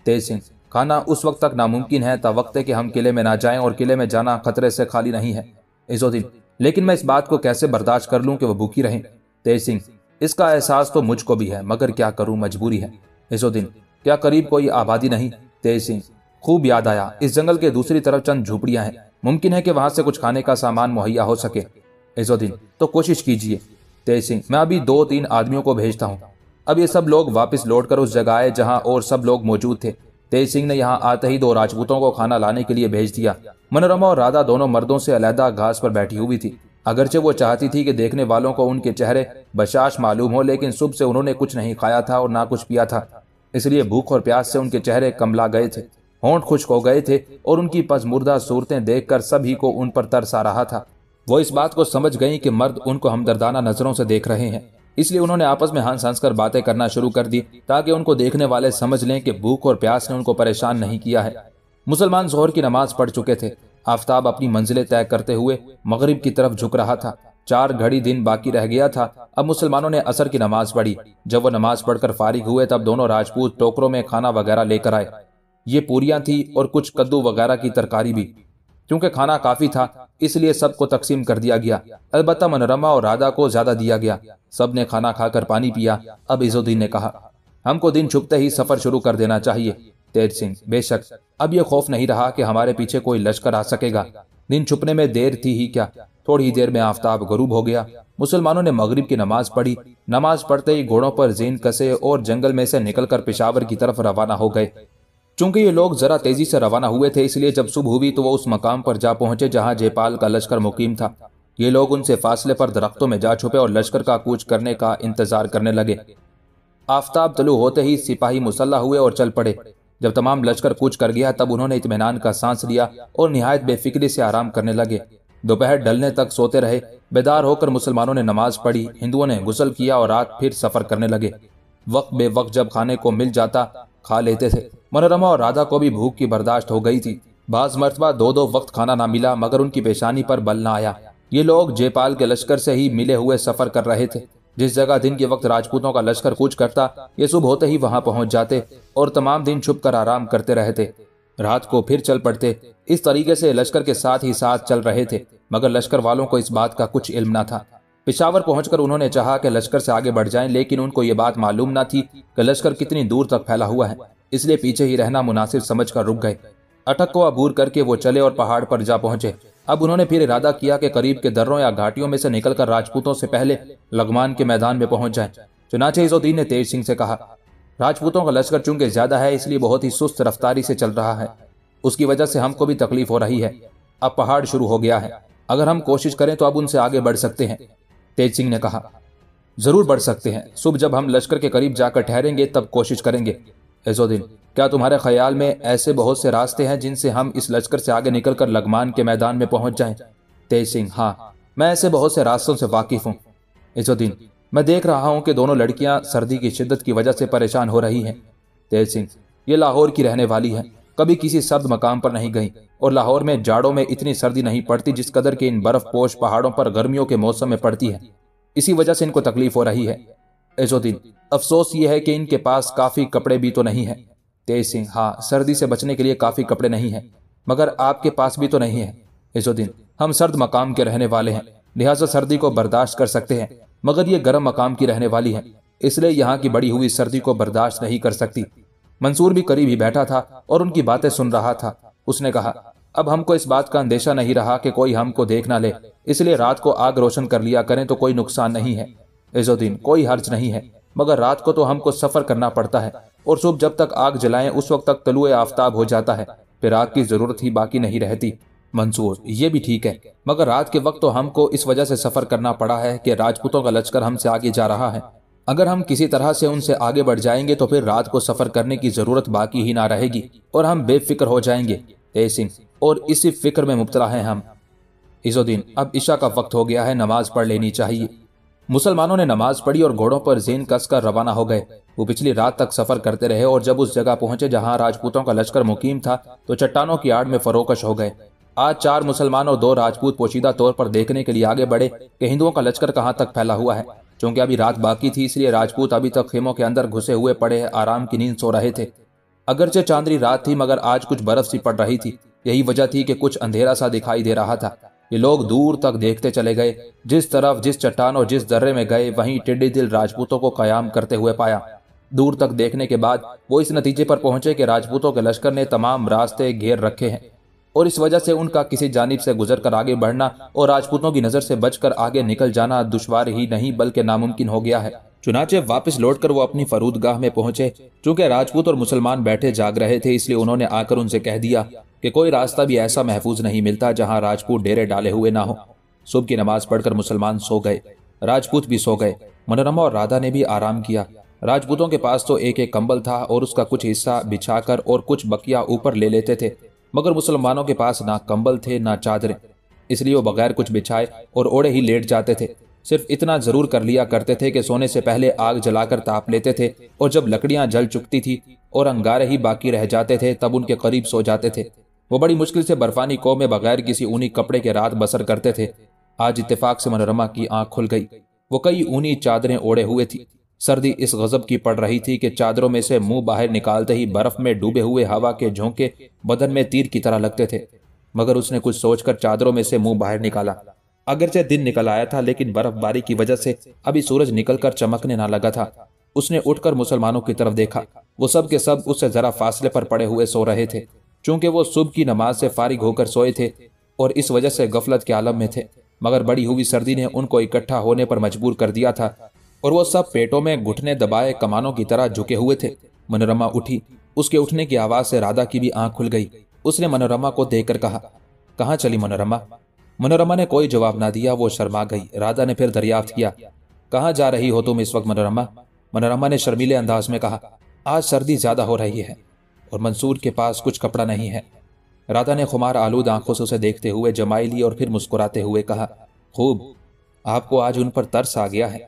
तेज सिंह, खाना उस वक्त तक नामुमकिन है, तब वक्त है कि हम किले में ना जाएँ और किले में जाना खतरे से खाली नहीं है। इजुद्दीन लेकिन मैं इस बात को कैसे बर्दाश्त कर लूँ कि वह भूखी रहें? तेज सिंह, इसका एहसास तो मुझको भी है, मगर क्या करूँ, मजबूरी है। इजुद्दीन क्या करीब कोई आबादी नहीं? तेज सिंह, खूब याद आया, इस जंगल के दूसरी तरफ़ चंद झुपड़ियाँ हैं। मुमकिन है कि वहाँ से कुछ खाने का सामान मुहैया हो सके। इजुद्दीन तो कोशिश कीजिए। तेज सिंह, मैं अभी दो तीन आदमियों को भेजता हूँ। अब ये सब लोग वापस लौटकर उस जगह आए जहाँ और सब लोग मौजूद थे। तेज सिंह ने यहाँ आते ही दो राजपूतों को खाना लाने के लिए भेज दिया। मनोरमा और राधा दोनों मर्दों से अलहदा घास पर बैठी हुई थी। अगरचे वो चाहती थी कि देखने वालों को उनके चेहरे बशाश मालूम हो, लेकिन सुबह से उन्होंने कुछ नहीं खाया था और ना कुछ पिया था। इसलिए भूख और प्यास से उनके चेहरे कमला गए थे। होंठ खुश्क हो गए थे और उनकी पजमुर्दा सूरतें देखकर सभी को उन पर तरस आ रहा था। वो इस बात को समझ गई कि मर्द उनको हमदर्दाना नज़रों से देख रहे हैं। इसलिए उन्होंने आपस में हंस हंस कर बातें करना शुरू कर दी, ताकि उनको देखने वाले समझ लें कि भूख और प्यास ने उनको परेशान नहीं किया है। मुसलमान जोहर की नमाज़ पढ़ चुके थे। आफ्ताब अपनी मंजिलें तय करते हुए मगरिब की तरफ़ झुक रहा था। चार घड़ी दिन बाकी रह गया था। अब मुसलमानों ने असर की नमाज़ पढ़ी। जब वो नमाज़ पढ़कर फारिग हुए, तब दोनों राजपूत टोकरों में खाना वगैरह लेकर आए। ये पूरियाँ थी और कुछ कद्दू वगैरह की तरकारी भी। क्योंकि खाना काफ़ी था, इसलिए सबको तकसीम कर दिया गया। अलबत् मनोरमा और राधा को ज़्यादा दिया गया। सबने खाना खाकर पानी पिया। अब इजुद्दीन ने कहा, हमको दिन छुपते ही सफ़र शुरू कर देना चाहिए। तेज सिंह, बेशक, अब यह खौफ नहीं रहा कि हमारे पीछे कोई लश्कर आ सकेगा। दिन छुपने में देर थी ही क्या? थोड़ी देर में आफ्ताब गरूब हो गया। मुसलमानों ने मगरिब की नमाज़ पढ़ी। नमाज़ पढ़ते ही घोड़ों पर जीन कसे और जंगल में से निकलकर पिशावर की तरफ़ रवाना हो गए। चूँकि ये लोग जरा तेज़ी से रवाना हुए थे, इसलिए जब सुबह हुई तो वो उस मकाम पर जा पहुँचे जहाँ जयपाल का लश्कर मुकीम था। ये लोग उनसे फासले पर दरख्तों में जा छुपे और लश्कर का कूच करने का इंतज़ार करने लगे। आफ्ताब तलु होते ही सिपाही मुसल्ला हुए और चल पड़े। जब तमाम लश्कर कूच कर गया, तब उन्होंने इतमान का सांस लिया और निहायत बेफिक्री से आराम करने लगे। दोपहर ढलने तक सोते रहे। बेदार होकर मुसलमानों ने नमाज़ पढ़ी, हिंदुओं ने गुसल किया और रात फिर सफ़र करने लगे। वक्त बे वक्त जब खाने को मिल जाता, खा लेते थे। मनोरमा और राधा को भी भूख की बर्दाश्त हो गई थी। बाज मरतबा दो दो वक्त खाना ना मिला, मगर उनकी पेशानी पर बल ना आया। ये लोग जयपाल के लश्कर से ही मिले हुए सफ़र कर रहे थे। जिस जगह दिन के वक्त राजपूतों का लश्कर कूच करता, ये सुबह होते ही वहाँ पहुँच जाते और तमाम दिन छुप कर आराम करते रहते। रात को फिर चल पड़ते। इस तरीके से लश्कर के साथ ही साथ चल रहे थे, मगर लश्कर वालों को इस बात का कुछ इल्म न था। पिशावर पहुंचकर उन्होंने चाहा कि लश्कर से आगे बढ़ जाएँ, लेकिन उनको ये बात मालूम न थी कि लश्कर कितनी दूर तक फैला हुआ है। इसलिए पीछे ही रहना मुनासिब समझकर रुक गए। अटक को अबूर करके वो चले और पहाड़ पर जा पहुँचे। अब उन्होंने फिर इरादा किया कि करीब के दर्रों या घाटियों में से निकलकर राजपूतों से पहले लगमान के मैदान में पहुँच जाए। चुनाचे इजोद्दीन ने तेज सिंह से कहा, राजपूतों का लश्कर चूँकि ज़्यादा है, इसलिए बहुत ही सुस्त रफ्तारी से चल रहा है। उसकी वजह से हमको भी तकलीफ़ हो रही है। अब पहाड़ शुरू हो गया है। अगर हम कोशिश करें तो अब उनसे आगे बढ़ सकते हैं। तेज सिंह ने कहा, ज़रूर बढ़ सकते हैं। सुबह जब हम लश्कर के करीब जाकर ठहरेंगे, तब कोशिश करेंगे। एजोदीन, क्या तुम्हारे ख्याल में ऐसे बहुत से रास्ते हैं जिनसे हम इस लश्कर से आगे निकलकर लगमान के मैदान में पहुँच जाएँ? तेज सिंह हाँ मैं ऐसे बहुत से रास्तों से वाकिफ हूँ। इजुद्दीन मैं देख रहा हूँ कि दोनों लड़कियाँ सर्दी की शिद्दत की वजह से परेशान हो रही हैं। तेज सिंह, ये लाहौर की रहने वाली है। कभी किसी सर्द मकाम पर नहीं गई, और लाहौर में जाड़ों में इतनी सर्दी नहीं पड़ती जिस कदर के इन बर्फ़ पोश पहाड़ों पर गर्मियों के मौसम में पड़ती है। इसी वजह से इनको तकलीफ़ हो रही है। एजोद्दीन अफसोस ये है कि इनके पास काफ़ी कपड़े भी तो नहीं है। तेज सिंह हाँ सर्दी से बचने के लिए काफ़ी कपड़े नहीं है, मगर आपके पास भी तो नहीं है। इजुद्दीन हम सर्द मकाम के रहने वाले हैं, लिहाजा सर्दी को बर्दाश्त कर सकते हैं, मगर ये गर्म मकाम की रहने वाली है, इसलिए यहाँ की बड़ी हुई सर्दी को बर्दाश्त नहीं कर सकती। मंसूर भी करीब ही बैठा था और उनकी बातें सुन रहा था। उसने कहा, अब हमको इस बात का अंदेशा नहीं रहा कि कोई हमको देख ना ले, इसलिए रात को आग रोशन कर लिया करें तो कोई नुकसान नहीं है। इजुद्दीन कोई हर्ज नहीं है, मगर रात को तो हमको सफ़र करना पड़ता है, और सुबह जब तक आग जलाएँ, उस वक्त तक तलुए आफ्ताब हो जाता है, फिर आग की ज़रूरत ही बाकी नहीं रहती। मंसूर, ये भी ठीक है, मगर रात के वक्त तो हमको इस वजह से सफ़र करना पड़ा है कि राजपूतों का लश्कर हमसे आगे जा रहा है। अगर हम किसी तरह से उनसे आगे बढ़ जाएँगे तो फिर रात को सफ़र करने की ज़रूरत बाकी ही ना रहेगी, और हम बेफिक्र हो जाएँगे। तेज सिंह, और इसी फ़िक्र में मुबतला हैं हम। इजोद्दीन अब ईशा का वक्त हो गया है, नमाज़ पढ़ लेनी चाहिए। मुसलमानों ने नमाज़ पढ़ी और घोड़ों पर जेन कसकर रवाना हो गए। वो पिछली रात तक सफ़र करते रहे और जब उस जगह पहुँचे जहाँ राजपूतों का लश्कर मुकीम था तो चट्टानों की आड़ में फरोकश हो गए। आज चार मुसलमान और दो राजपूत पोशीदा तौर पर देखने के लिए आगे बढ़े कि हिंदुओं का लश्कर कहाँ तक फैला हुआ है। क्योंकि अभी रात बाकी थी, इसलिए राजपूत अभी तक खेमों के अंदर घुसे हुए पड़े आराम की नींद सो रहे थे। अगरचे चांदरी रात थी, मगर आज कुछ बर्फ़ सी पड़ रही थी। यही वजह थी कि कुछ अंधेरा सा दिखाई दे रहा था। ये लोग दूर तक देखते चले गए। जिस तरफ़, जिस चट्टान और जिस दर्रे में गए, वहीं टिड्डी दिल राजपूतों को कयाम करते हुए पाया। दूर तक देखने के बाद वो इस नतीजे पर पहुँचे कि राजपूतों के लश्कर ने तमाम रास्ते घेर रखे हैं और इस वजह से उनका किसी जानब से गुजर कर आगे बढ़ना और राजपूतों की नज़र से बचकर आगे निकल जाना दुश्वार ही नहीं, बल्कि नामुमकिन हो गया है। चुनाचे वापस लौटकर वो अपनी फरूदगाह में पहुँचे, चूँकि राजपूत और मुसलमान बैठे जाग रहे थे, इसलिए उन्होंने आकर उनसे कह दिया कि कोई रास्ता भी ऐसा महफूज नहीं मिलता जहाँ राजपूत डेरे डाले हुए ना हो। सुबह की नमाज़ पढ़कर मुसलमान सो गए, राजपूत भी सो गए। मनोरमा और राधा ने भी आराम किया। राजपूतों के पास तो एक एक कंबल था और उसका कुछ हिस्सा बिछाकर और कुछ बकिया ऊपर ले लेते थे, मगर मुसलमानों के पास ना कंबल थे, ना चादरें। इसलिए वो बगैर कुछ बिछाए और ओढ़े ही लेट जाते थे। सिर्फ़ इतना ज़रूर कर लिया करते थे कि सोने से पहले आग जलाकर ताप लेते थे और जब लकड़ियाँ जल चुकती थी और अंगारे ही बाकी रह जाते थे, तब उनके करीब सो जाते थे। वो बड़ी मुश्किल से बर्फानी कौ में बगैर किसी ऊनी कपड़े के रात बसर करते थे। आज इत्तेफाक से मनोरमा की आँख खुल गई। वो कई ऊनी चादरें ओढ़े हुए थी। सर्दी इस गजब की पड़ रही थी कि चादरों में से मुँह बाहर निकालते ही बर्फ़ में डूबे हुए हवा के झोंके बदन में तीर की तरह लगते थे। मगर उसने कुछ सोचकर चादरों में से मुँह बाहर निकाला। अगरचे दिन निकल आया था, लेकिन बर्फबारी की वजह से अभी सूरज निकलकर चमकने ना लगा था। उसने उठकर मुसलमानों की तरफ़ देखा। वो सब के सब उससे जरा फासले पर पड़े हुए सो रहे थे। चूँकि वो सुबह की नमाज़ से फारिग होकर सोए थे और इस वजह से गफलत के आलम में थे, मगर बड़ी हुई सर्दी ने उनको इकट्ठा होने पर मजबूर कर दिया था और वो सब पेटों में घुटने दबाए कमानों की तरह झुके हुए थे। मनोरमा उठी, उसके उठने की आवाज़ से राधा की भी आँख खुल गई। उसने मनोरमा को देखकर कहा, कहाँ चली मनोरमा? मनोरमा ने कोई जवाब ना दिया, वो शर्मा गई। राधा ने फिर दरियाफ्त किया, कहाँ जा रही हो तुम इस वक्त मनोरमा? मनोरमा ने शर्मीले अंदाज में कहा, आज सर्दी ज़्यादा हो रही है। और मंसूर के पास कुछ कपड़ा नहीं है। राधा ने खुमार आलूद आँखों से उसे देखते हुए जमाई ली और फिर मुस्कुराते हुए कहा, खूब, आपको आज उन पर तरस आ गया है।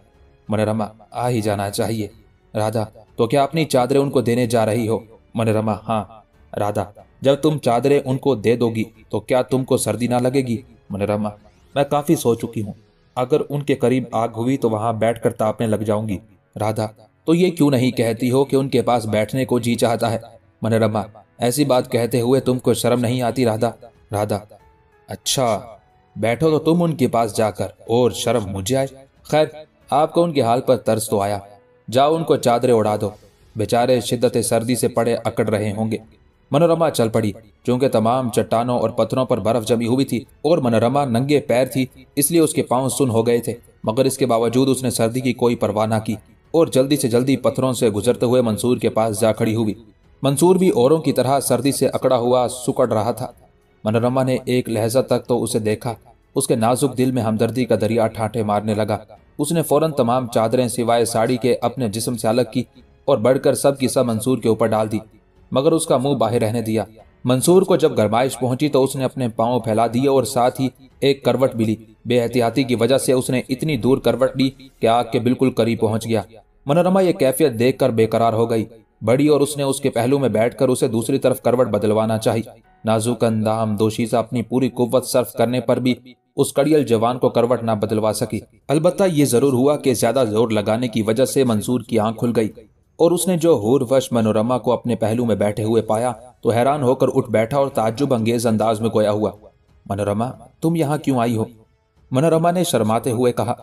मनोरमा, आ ही जाना चाहिए। राधा तो क्या अपनी चादरें उनको देने जा रही हो? मनोरमा हाँ। राधा, जब तुम चादरें उनको दे दोगी तो क्या तुमको सर्दी ना लगेगी? मनोरमा, मैं काफ़ी सो चुकी हूँ। अगर उनके करीब आग हुई तो वहाँ बैठकर तापने लग जाऊँगी। राधा तो ये क्यों नहीं कहती हो कि उनके पास बैठने को जी चाहता है? मनोरमा ऐसी बात कहते हुए तुमको शर्म नहीं आती राधा? राधा अच्छा बैठो तो तुम उनके पास जाकर और शर्म मुझे आए। खैर, आपको उनके हाल पर तरस तो आया। जाओ, उनको चादरें उड़ा दो। बेचारे शिद्दत सर्दी से पड़े अकड़ रहे होंगे। मनोरमा चल पड़ी क्योंकि तमाम चट्टानों और पत्थरों पर बर्फ़ जमी हुई थी और मनोरमा नंगे पैर थी, इसलिए उसके पाँव सुन हो गए थे, मगर इसके बावजूद उसने सर्दी की कोई परवाह ना की और जल्दी से जल्दी पत्थरों से गुजरते हुए मंसूर के पास जा खड़ी हुई। मंसूर भी औरों की तरह सर्दी से अकड़ा हुआ सुकड़ रहा था। मनोरमा ने एक लहजा तक तो उसे देखा। उसके नाजुक दिल में हमदर्दी का दरिया ठाठे मारने लगा। उसने फ़ौरन तमाम चादरें सिवाय साड़ी के अपने जिस्म से अलग की और बढ़कर सब की सब मंसूर के ऊपर डाल दी, मगर उसका मुँह बाहर रहने दिया। मंसूर को जब गरमाइश पहुँची तो उसने अपने पाँव फैला दिए और साथ ही एक करवट भी ली। बेहतियाती की वजह से उसने इतनी दूर करवट ली कि आग के बिल्कुल करीब पहुँच गया। मनोरमा ये कैफियत देखकर बेकरार हो गई। बड़ी और उसने उसके पहलू में बैठकर उसे दूसरी तरफ़ करवट बदलवाना चाहिए नाजुक अंदाम दोशीजा अपनी पूरी कुत सर्फ करने पर भी उस कड़ियल जवान को करवट ना बदलवा सकी। अलबत्ता ये ज़रूर हुआ कि ज़्यादा ज़ोर लगाने की वजह से मंसूर की आँख खुल गई और उसने जो हूरवश मनोरमा को अपने पहलू में बैठे हुए पाया तो हैरान होकर उठ बैठा और ताज्जुब अंगेज अंदाज में गोया हुआ, मनोरमा, तुम यहाँ क्यों आई हो? मनोरमा ने शर्माते हुए कहा,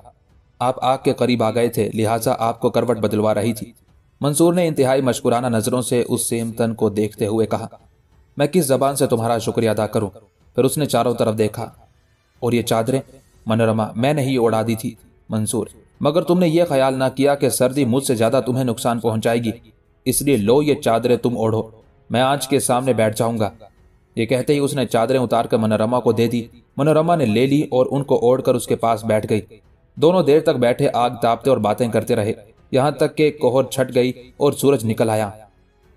आप आग के करीब आ गए थे, लिहाजा आपको करवट बदलवा रही थी। मंसूर ने इंतहाई मशकुराना नज़रों से उस सेमतन को देखते हुए कहा, मैं किस जबान से तुम्हारा शुक्रिया अदा करूँ? फिर उसने चारों तरफ़ देखा, और ये चादरें, मनोरमा, मैंने ही उड़ा दी थी, मंसूर। मगर तुमने ये ख्याल ना किया कि सर्दी मुझसे ज़्यादा तुम्हें नुकसान पहुंचाएगी। इसलिए लो ये चादरें तुम ओढ़ो। मैं आज के सामने बैठ जाऊँगा। ये कहते ही उसने चादरें उतार कर मनोरमा को दे दी। मनोरमा ने ले ली और उनको ओढ़कर उसके पास बैठ गई। दोनों देर तक बैठे आग तापते और बातें करते रहे। यहाँ तक कि कोहर छट गई और सूरज निकल आया।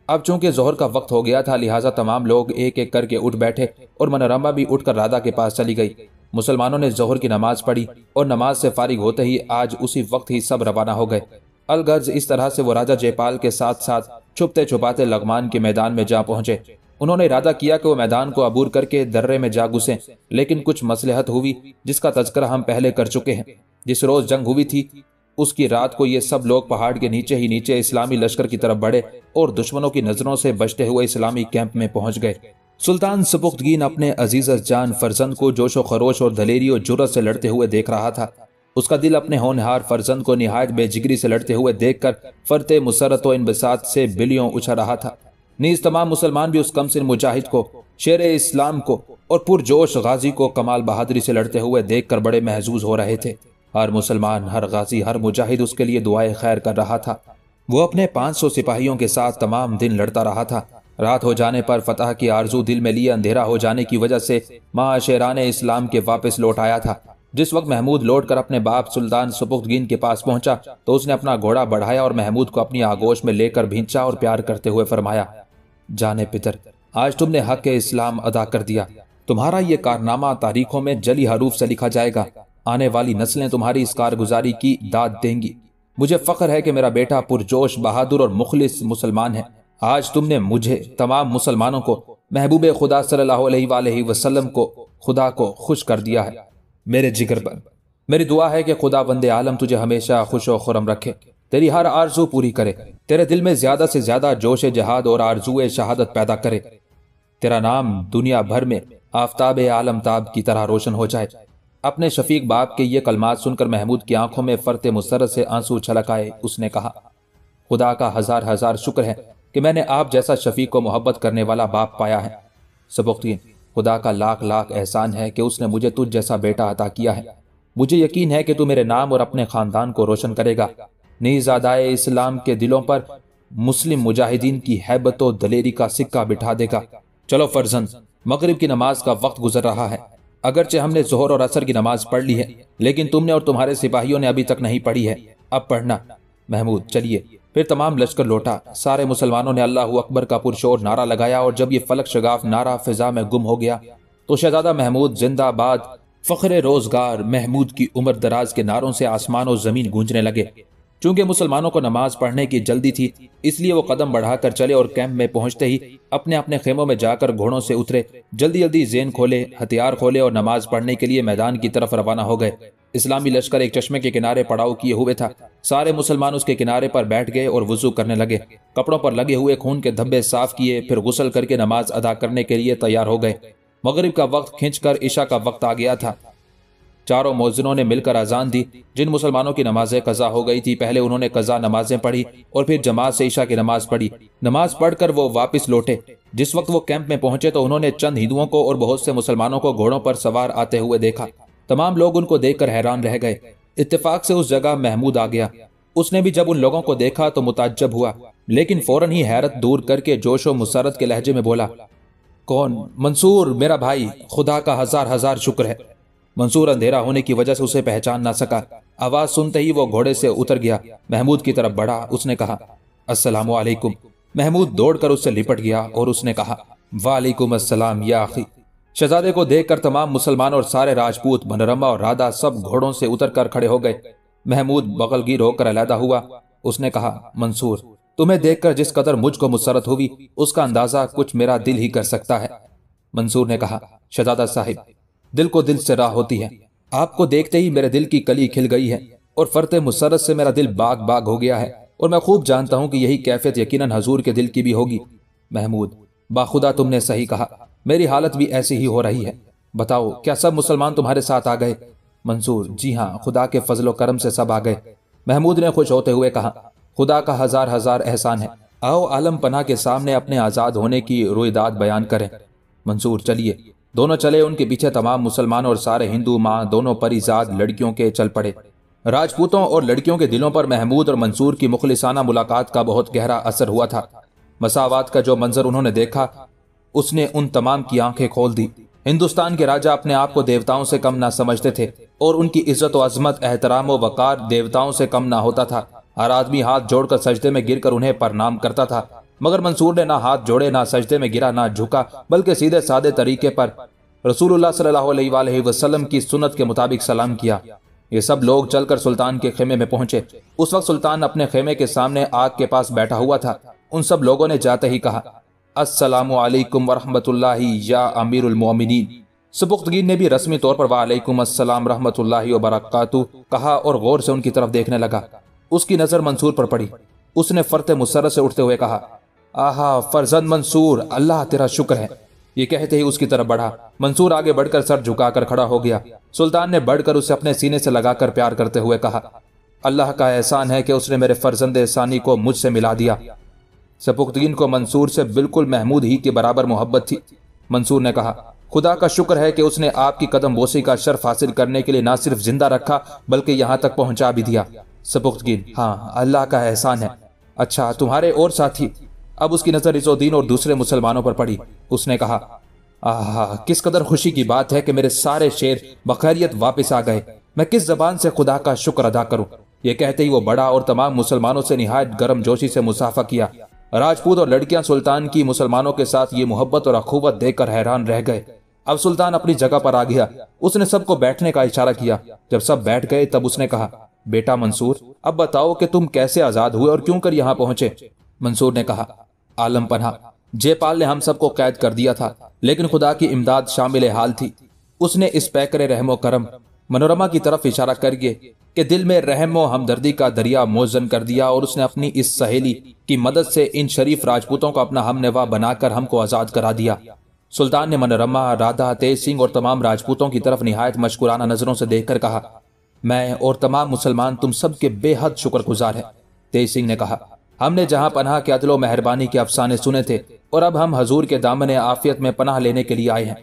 अब चूँकि जोहर का वक्त हो गया था, लिहाजा तमाम लोग एक एक करके उठ बैठे और मनोरमा भी उठकर राधा के पास चली गई। मुसलमानों ने जोहर की नमाज़ पढ़ी और नमाज़ से फारिग होते ही आज उसी वक्त ही सब रवाना हो गए। अलगर्ज इस तरह से वो राजा जयपाल के साथ साथ छुपते छुपाते लगमान के मैदान में जा पहुँचे। उन्होंने इरादा किया कि वो मैदान को अबूर करके दर्रे में जा घुसे, लेकिन कुछ मसलहत हुई जिसका तस्करा हम पहले कर चुके हैं। जिस रोज जंग हुई थी उसकी रात को ये सब लोग पहाड़ के नीचे ही नीचे इस्लामी लश्कर की तरफ़ बढ़े और दुश्मनों की नज़रों से बचते हुए इस्लामी कैंप में पहुँच गए। सुल्तान सपुख्तगीन अपने अज़ीज़ जान फरजंद को जोशो खरोश और दलेरी और जुरत से लड़ते हुए देख रहा था। उसका दिल अपने होनहार फरजंद को निहायत बेजिगरी से लड़ते हुए देखकर फरते मुसरत व इनबसात से बिलियों उछा रहा था। नीज तमाम मुसलमान भी उस कमसिन मुजाहिद को, शेर इस्लाम को और पुरजोश गाजी को कमाल बहादुरी से लड़ते हुए देखकर बड़े महजूज हो रहे थे। हर मुसलमान, हर गाजी, हर मुजाहिद उसके लिए दुआए खैर कर रहा था। वो अपने 500 सिपाहियों के साथ तमाम दिन लड़ता रहा था। रात हो जाने पर फतह की आरज़ू दिल में लिए अंधेरा हो जाने की वजह से माँ शेरान इस्लाम के वापस लौट आया था। जिस वक्त महमूद लौट कर अपने बाप सुल्तान सुपुख्तगीन के पास पहुँचा तो उसने अपना घोड़ा बढ़ाया और महमूद को अपनी आगोश में लेकर भींचा और प्यार करते हुए फरमाया, जाने पितर, आज तुमने हक इस्लाम अदा कर दिया। तुम्हारा ये कारनामा तारीखों में जली हरूफ से लिखा जाएगा। आने वाली नस्लें तुम्हारी इस कारगुजारी की दाद देंगी। मुझे फख्र है कि मेरा बेटा पुरजोश, बहादुर और मुखलिस मुसलमान है। आज तुमने मुझे, तमाम मुसलमानों को, महबूब खुदा सल्लल्लाहु को, खुदा को खुश कर दिया है। मेरे जिगर पर, मेरी दुआ है कि खुदा वंदे आलम तुझे हमेशा खुश व खुरम रखे। तेरी हर आरज़ू पूरी करे। तेरे दिल में ज़्यादा से ज़्यादा जोश जहाद और आरज़ू शहादत पैदा करे। तेरा नाम दुनिया भर में आफ्ताब आलम ताब की तरह रोशन हो जाए। अपने शफीक बाप के ये कलमात सुनकर महमूद की आँखों में फरते मुसरत से आँसू छलक आए उसने कहा, खुदा का हज़ार हज़ार शुक्र है कि मैंने आप जैसा शफीक को मोहब्बत करने वाला बाप पाया है। सबुख्तीन खुदा का लाख लाख एहसान है कि उसने मुझे तुझ जैसा बेटा अता किया है। मुझे यकीन है कि तू मेरे नाम और अपने खानदान को रोशन करेगा। नीज आदाए इस्लाम के दिलों पर मुस्लिम मुजाहिदीन की हैबत दलेरी का सिक्का बिठा देगा। चलो फर्जन मगरिब की नमाज़ का वक्त गुजर रहा है। अगरचे हमने जोहर और असर की नमाज़ पढ़ ली है, लेकिन तुमने और तुम्हारे सिपाहियों ने अभी तक नहीं पढ़ी है। अब पढ़ना। महमूद, चलिए। फिर तमाम लश्कर लौटा। सारे मुसलमानों ने अल्लाह अकबर का पुरशोर नारा लगाया और जब ये फलक शगाफ नारा फिजा में गुम हो गया तो शहजादा महमूद जिंदाबाद, फख्र रोज़गार महमूद की उम्र दराज के नारों से आसमान और ज़मीन गूंजने लगे। चूँकि मुसलमानों को नमाज़ पढ़ने की जल्दी थी, इसलिए वो कदम बढ़ाकर चले और कैंप में पहुँचते ही अपने अपने खेमों में जाकर घोड़ों से उतरे। जल्दी जल्दी जेन खोले, हथियार खोले और नमाज़ पढ़ने के लिए मैदान की तरफ़ रवाना हो गए। इस्लामी लश्कर एक चश्मे के किनारे पड़ाव किए हुए था। सारे मुसलमान उसके किनारे पर बैठ गए और वज़ू करने लगे। कपड़ों पर लगे हुए खून के धब्बे साफ़ किए, फिर गुसल करके नमाज़ अदा करने के लिए तैयार हो गए। मगरिब का वक्त खींचकर ईशा का वक्त आ गया था। चारों मोजिनों ने मिलकर अजान दी। जिन मुसलमानों की नमाजें कजा हो गई थी, पहले उन्होंने कजा नमाजें पढ़ी और फिर जमात से ईशा की नमाज़ पढ़ी। नमाज़ पढ़कर वो वापस लौटे। जिस वक्त वो कैंप में पहुँचे तो उन्होंने चंद हिंदुओं को और बहुत से मुसलमानों को घोड़ों पर सवार आते हुए देखा। तमाम लोग उनको देखकर हैरान रह गए। इत्तेफाक से उस जगह महमूद आ गया। उसने भी जब उन लोगों को देखा तो मुताजब हुआ, लेकिन फ़ौरन ही हैरत दूर करके जोश और मुसरत के लहजे में बोला, कौन? मंसूर, मेरा भाई, खुदा का हज़ार हज़ार शुक्र है। मंसूर अंधेरा होने की वजह से उसे पहचान ना सका। आवाज़ सुनते ही वो घोड़े से उतर गया। महमूद की तरफ़ बढ़ा, उसने कहा वालेकुम महमूद दौड़कर उससे लिपट गया और उसने कहा, वालेकुम अस्सलाम या शहजादे को देखकर तमाम मुसलमान और सारे राजपूत, मनोरमा और राधा सब घोड़ों से उतर कर खड़े हो गए। महमूद बगलगीर होकर अलहदा हुआ। उसने कहा, मंसूर, तुम्हें देखकर जिस कदर मुझको मुसरत हुई उसका अंदाज़ा कुछ मेरा दिल ही कर सकता है। मंसूर ने कहा, शहजादा साहिब दिल को दिल से राह होती है। आपको देखते ही मेरे दिल की कली खिल गई है और फरते मुसरत से मेरा दिल बाग बाग हो गया है और मैं खूब जानता हूँ कि यही कैफियत यकीनन हजूर के दिल की भी होगी। महमूद, बाखुदा तुमने सही कहा। मेरी हालत भी ऐसी ही हो रही है। बताओ, क्या सब मुसलमान तुम्हारे साथ आ गए? मंसूर, जी हाँ खुदा के फजलो करम से सब आ गए। महमूद ने खुश होते हुए कहा, खुदा का हज़ार हज़ार एहसान है। आओ आलम पना के सामने अपने आज़ाद होने की रोईदाद बयान करें। मंसूर, चलिए। दोनों चले, उनके पीछे तमाम मुसलमान और सारे हिंदू माँ, दोनों परिजाद लड़कियों के चल पड़े। राजपूतों और लड़कियों के दिलों पर महमूद और मंसूर की मुखलिसाना मुलाकात का बहुत गहरा असर हुआ था। मसावत का जो मंजर उन्होंने देखा, उसने उन तमाम की आँखें खोल दी। हिंदुस्तान के राजा अपने आप को देवताओं से कम ना समझते थे और उनकी इज़्ज़त अजमत, एहतराम वकार देवताओं से कम ना होता था। हर आदमी हाथ जोड़कर सजदे में गिरकर उन्हें प्रणाम करता था। मगर मंसूर ने ना हाथ जोड़े, ना सजदे में गिरा, ना झुका, बल्कि सीधे सादे तरीके पर रसूलुल्लाह सल्लल्लाहु अलैहि वसल्लम की सुन्नत के मुताबिक सलाम किया। ये सब लोग चलकर सुल्तान के खेमे में पहुँचे। उस वक्त सुल्तान अपने खेमे के सामने आग के पास बैठा हुआ था। उन सब लोगों ने जाते ही कहा, अस्सलाम वालेकुम या अमीरुल मोमिनीन सुपुख्तगीन ने भी रस्मी तौर पर वालेकुम अस्सलाम रहमतुल्लाहि वबरकातु कहा और गौर से उनकी तरफ़ देखने लगा। उसकी नज़र मंसूर पर पड़ी। उसने फरते मुसरत से उठते हुए कहा आहा फरजन मंसूर, अल्लाह तेरा शुक्र है। ये कहते ही उसकी तरफ़ बढ़ा। मंसूर आगे बढ़कर सर झुकाकर खड़ा हो गया। सुल्तान ने बढ़कर उसे अपने सीने से लगाकर प्यार करते हुए कहा, अल्लाह का एहसान है कि उसने मेरे फर्जंद सानी को मुझसे मिला दिया। सपुख्तगीन को मंसूर से बिल्कुल महमूद ही के बराबर मोहब्बत थी। मंसूर ने कहा, खुदा का शुक्र है कि उसने आपकी कदम बोसी का शर्फ हासिल करने के लिए ना सिर्फ़ ज़िंदा रखा, बल्कि यहाँ तक पहुँचा भी दिया। सपुख्तगीन हाँ अल्लाह का एहसान है। अच्छा तुम्हारे और साथी अब उसकी नज़र इजोद्दीन और दूसरे मुसलमानों पर पड़ी। उसने कहा, आह, किस कदर खुशी की बात है कि मेरे सारे शेर बखैरियत वापस आ गए। मैं किस जबान से खुदा का शुक्र अदा करूँ? ये कहते ही वो बड़ा और तमाम मुसलमानों से निहायत गर्म जोशी से मुसाफा किया। राजपूत और लड़कियाँ सुल्तान की मुसलमानों के साथ ये मोहब्बत और अखूबत देखकर हैरान रह गए। अब सुल्तान अपनी जगह पर आ गया। उसने सबको बैठने का इशारा किया। जब सब बैठ गए, तब उसने कहा, बेटा मंसूर, अब बताओ कि तुम कैसे आज़ाद हुए और क्यों कर यहाँ पहुँचे? मंसूर ने कहा आलम पन्हा। जयपाल ने हम सबको कैद कर दिया था, लेकिन खुदा की इमदाद शामिल हाल थी। उसने इस पैकरे रहमो करम, मनोरमा की तरफ़ इशारा करके कि दिल में रहमो हमदर्दी का दरिया मोजन कर दिया और उसने अपनी इस सहेली की मदद से इन शरीफ राजपूतों को अपना हमनवा बनाकर हमको आज़ाद करा दिया। सुल्तान ने मनोरमा, राधा, तेज सिंह और तमाम राजपूतों की तरफ़ निहायत मशकुराना नज़रों से देखकर कहा, मैं और तमाम मुसलमान तुम सब के बेहद शुक्रगुजार है, तेज सिंह ने कहा। हमने जहाँ पनाह के अदलो मेहरबानी के अफसाने सुने थे, और अब हम हजूर के दामन आफियत में पनाह लेने के लिए आए हैं।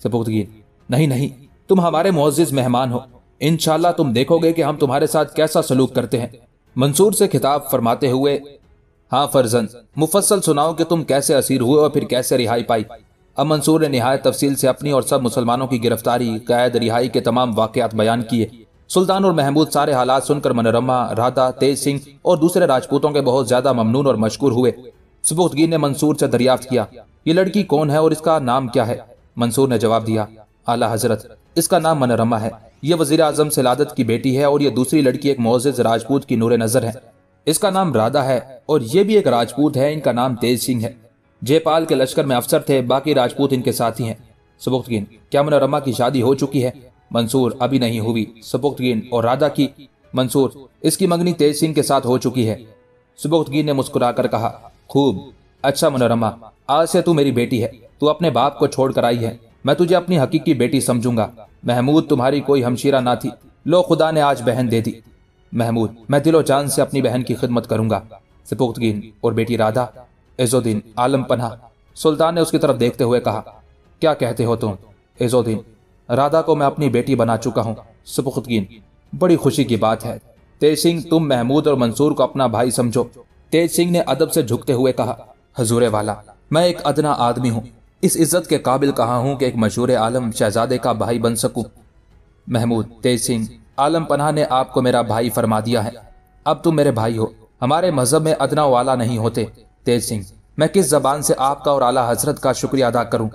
सपुख्तगीन नहीं नहीं, तुम हमारे मुआजिज मेहमान हो। इनशाला तुम देखोगे कि हम तुम्हारे साथ कैसा सलूक करते हैं। मंसूर से खिताब फरमाते हुए हाँ फर्जन मुफसल सुनाओ कि तुम कैसे असीर हुए और फिर कैसे रिहाई पाई। अब मंसूर ने नहायत तफसील से अपनी और सब मुसलमानों की गिरफ्तारी, कैद, रिहाई के तमाम वाकयात बयान किए। सुल्तान और महमूद सारे हालात सुनकर मनोरमा, राधा, तेज सिंह और दूसरे राजपूतों के बहुत ज़्यादा ममनून और मशहूर हुए। सुबुखतगीर ने मंसूर से दरियाफ्त किया, ये लड़की कौन है और इसका नाम क्या है? मंसूर ने जवाब दिया, आला हज़रत, इसका नाम मनोरमा है। ये वज़ीर आज़म सलादत की बेटी है और ये दूसरी लड़की एक मोजिज राजपूत की नूर नज़र है। इसका नाम राधा है और ये भी एक राजपूत है, इनका नाम तेज सिंह है। जयपाल के लश्कर में अफसर थे, बाकी राजपूत इनके साथी हैं। सबुख्तगिन क्या मनोरमा की शादी हो चुकी है? मंसूर अभी नहीं हुई। सबुख्तगिन और राधा की मंसूर इसकी मंगनी तेज सिंह के साथ हो चुकी है। सुबुख्तगिन ने मुस्कुराकर कहा, खूब अच्छा मनोरमा, आज से तू मेरी बेटी है। तू अपने बाप को छोड़ कर आई है। मैं तुझे अपनी हकीकी बेटी समझूँगा। महमूद तुम्हारी कोई हमशीरा ना थी। लो खुदा ने आज बहन दे दी। महमूद, मैं दिलो जान से अपनी बहन की खिदमत करूँगा। सिपुख्तगीन और बेटी राधा एजोदीन आलम पन्हा, सुल्तान ने उसकी तरफ़ देखते हुए कहा, क्या कहते हो तुम? एजोदीन राधा को मैं अपनी बेटी बना चुका हूँ। सुपुख्तगीन बड़ी खुशी की बात है। तेज सिंह, तुम महमूद और मंसूर को अपना भाई समझो। तेज सिंह ने अदब से झुकते हुए कहा, हजूरे वाला, मैं एक अदना आदमी हूँ। इस इज़्ज़त के काबिल कहा हूँ कि एक मशहूर आलम शहजादे का भाई बन सकूँ? महमूद, तेज सिंह, आलम पनाह ने आपको मेरा भाई फरमा दिया है। अब तुम मेरे भाई हो। हमारे मज़हब में अदना वाला नहीं होते। तेज सिंह, मैं किस जबान से आपका और आला हज़रत का शुक्रिया अदा करूँ?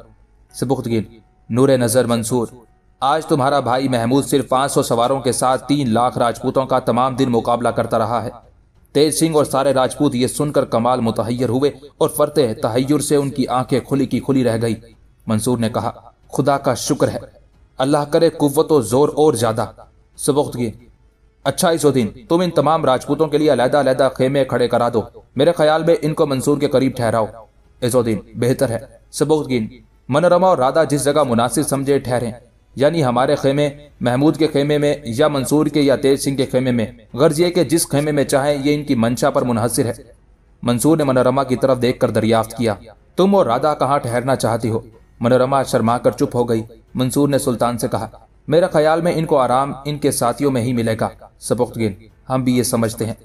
सबुख्तगिर नूर नज़र मंसूर आज तुम्हारा भाई महमूद सिर्फ़ पाँच सौ सवारों के साथ तीन लाख राजपूतों का तमाम दिन मुकाबला करता रहा है। तेज सिंह और सारे राजपूत ये सुनकर कमाल मुतहैर हुए और फरते तहैर से उनकी आँखें खुली की खुली रह गई। मंसूर ने कहा, खुदा का शुक्र है। अल्लाह करे कुत ज़ोर और ज़्यादा। सबुख्त की। अच्छा इसुद्दीन तुम इन तमाम राजपूतों के लिए अलहदा अलहदा खेमे खड़े करा दो। मेरे ख्याल में इनको मंसूर के करीब ठहराओ। इसुद्दीन बेहतर है। सबुख्तगीन मनोरमा और राधा जिस जगह मुनासिब समझे ठहरे। यानी हमारे खेमे, महमूद के खेमे में, या मंसूर के, या तेज सिंह के खेमे में। गर्ज ये कि जिस खेमे में चाहे, ये इनकी मंशा पर मुनहसर है। मंसूर ने मनोरमा की तरफ़ देखकर दरियाफ्त किया। तुम और राधा कहाँ ठहरना चाहती हो? मनोरमा शर्मा कर चुप हो गई। मंसूर ने सुल्तान से कहा, मेरा ख्याल में इनको आराम इनके साथियों में ही मिलेगा। सबुख्तगिन हम भी ये समझते हैं।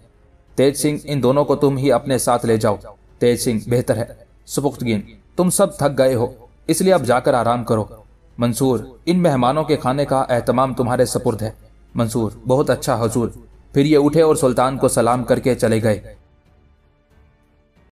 तेज सिंह, इन दोनों को तुम ही अपने साथ ले जाओ। तेज सिंह, बेहतर है। सबुख्तगिन तुम सब थक गए हो, इसलिए अब जाकर आराम करो। मंसूर, इन मेहमानों के खाने का अहतमाम तुम्हारे सपुर्द है। मंसूर, बहुत अच्छा हजूर। फिर ये उठे और सुल्तान को सलाम करके चले गए।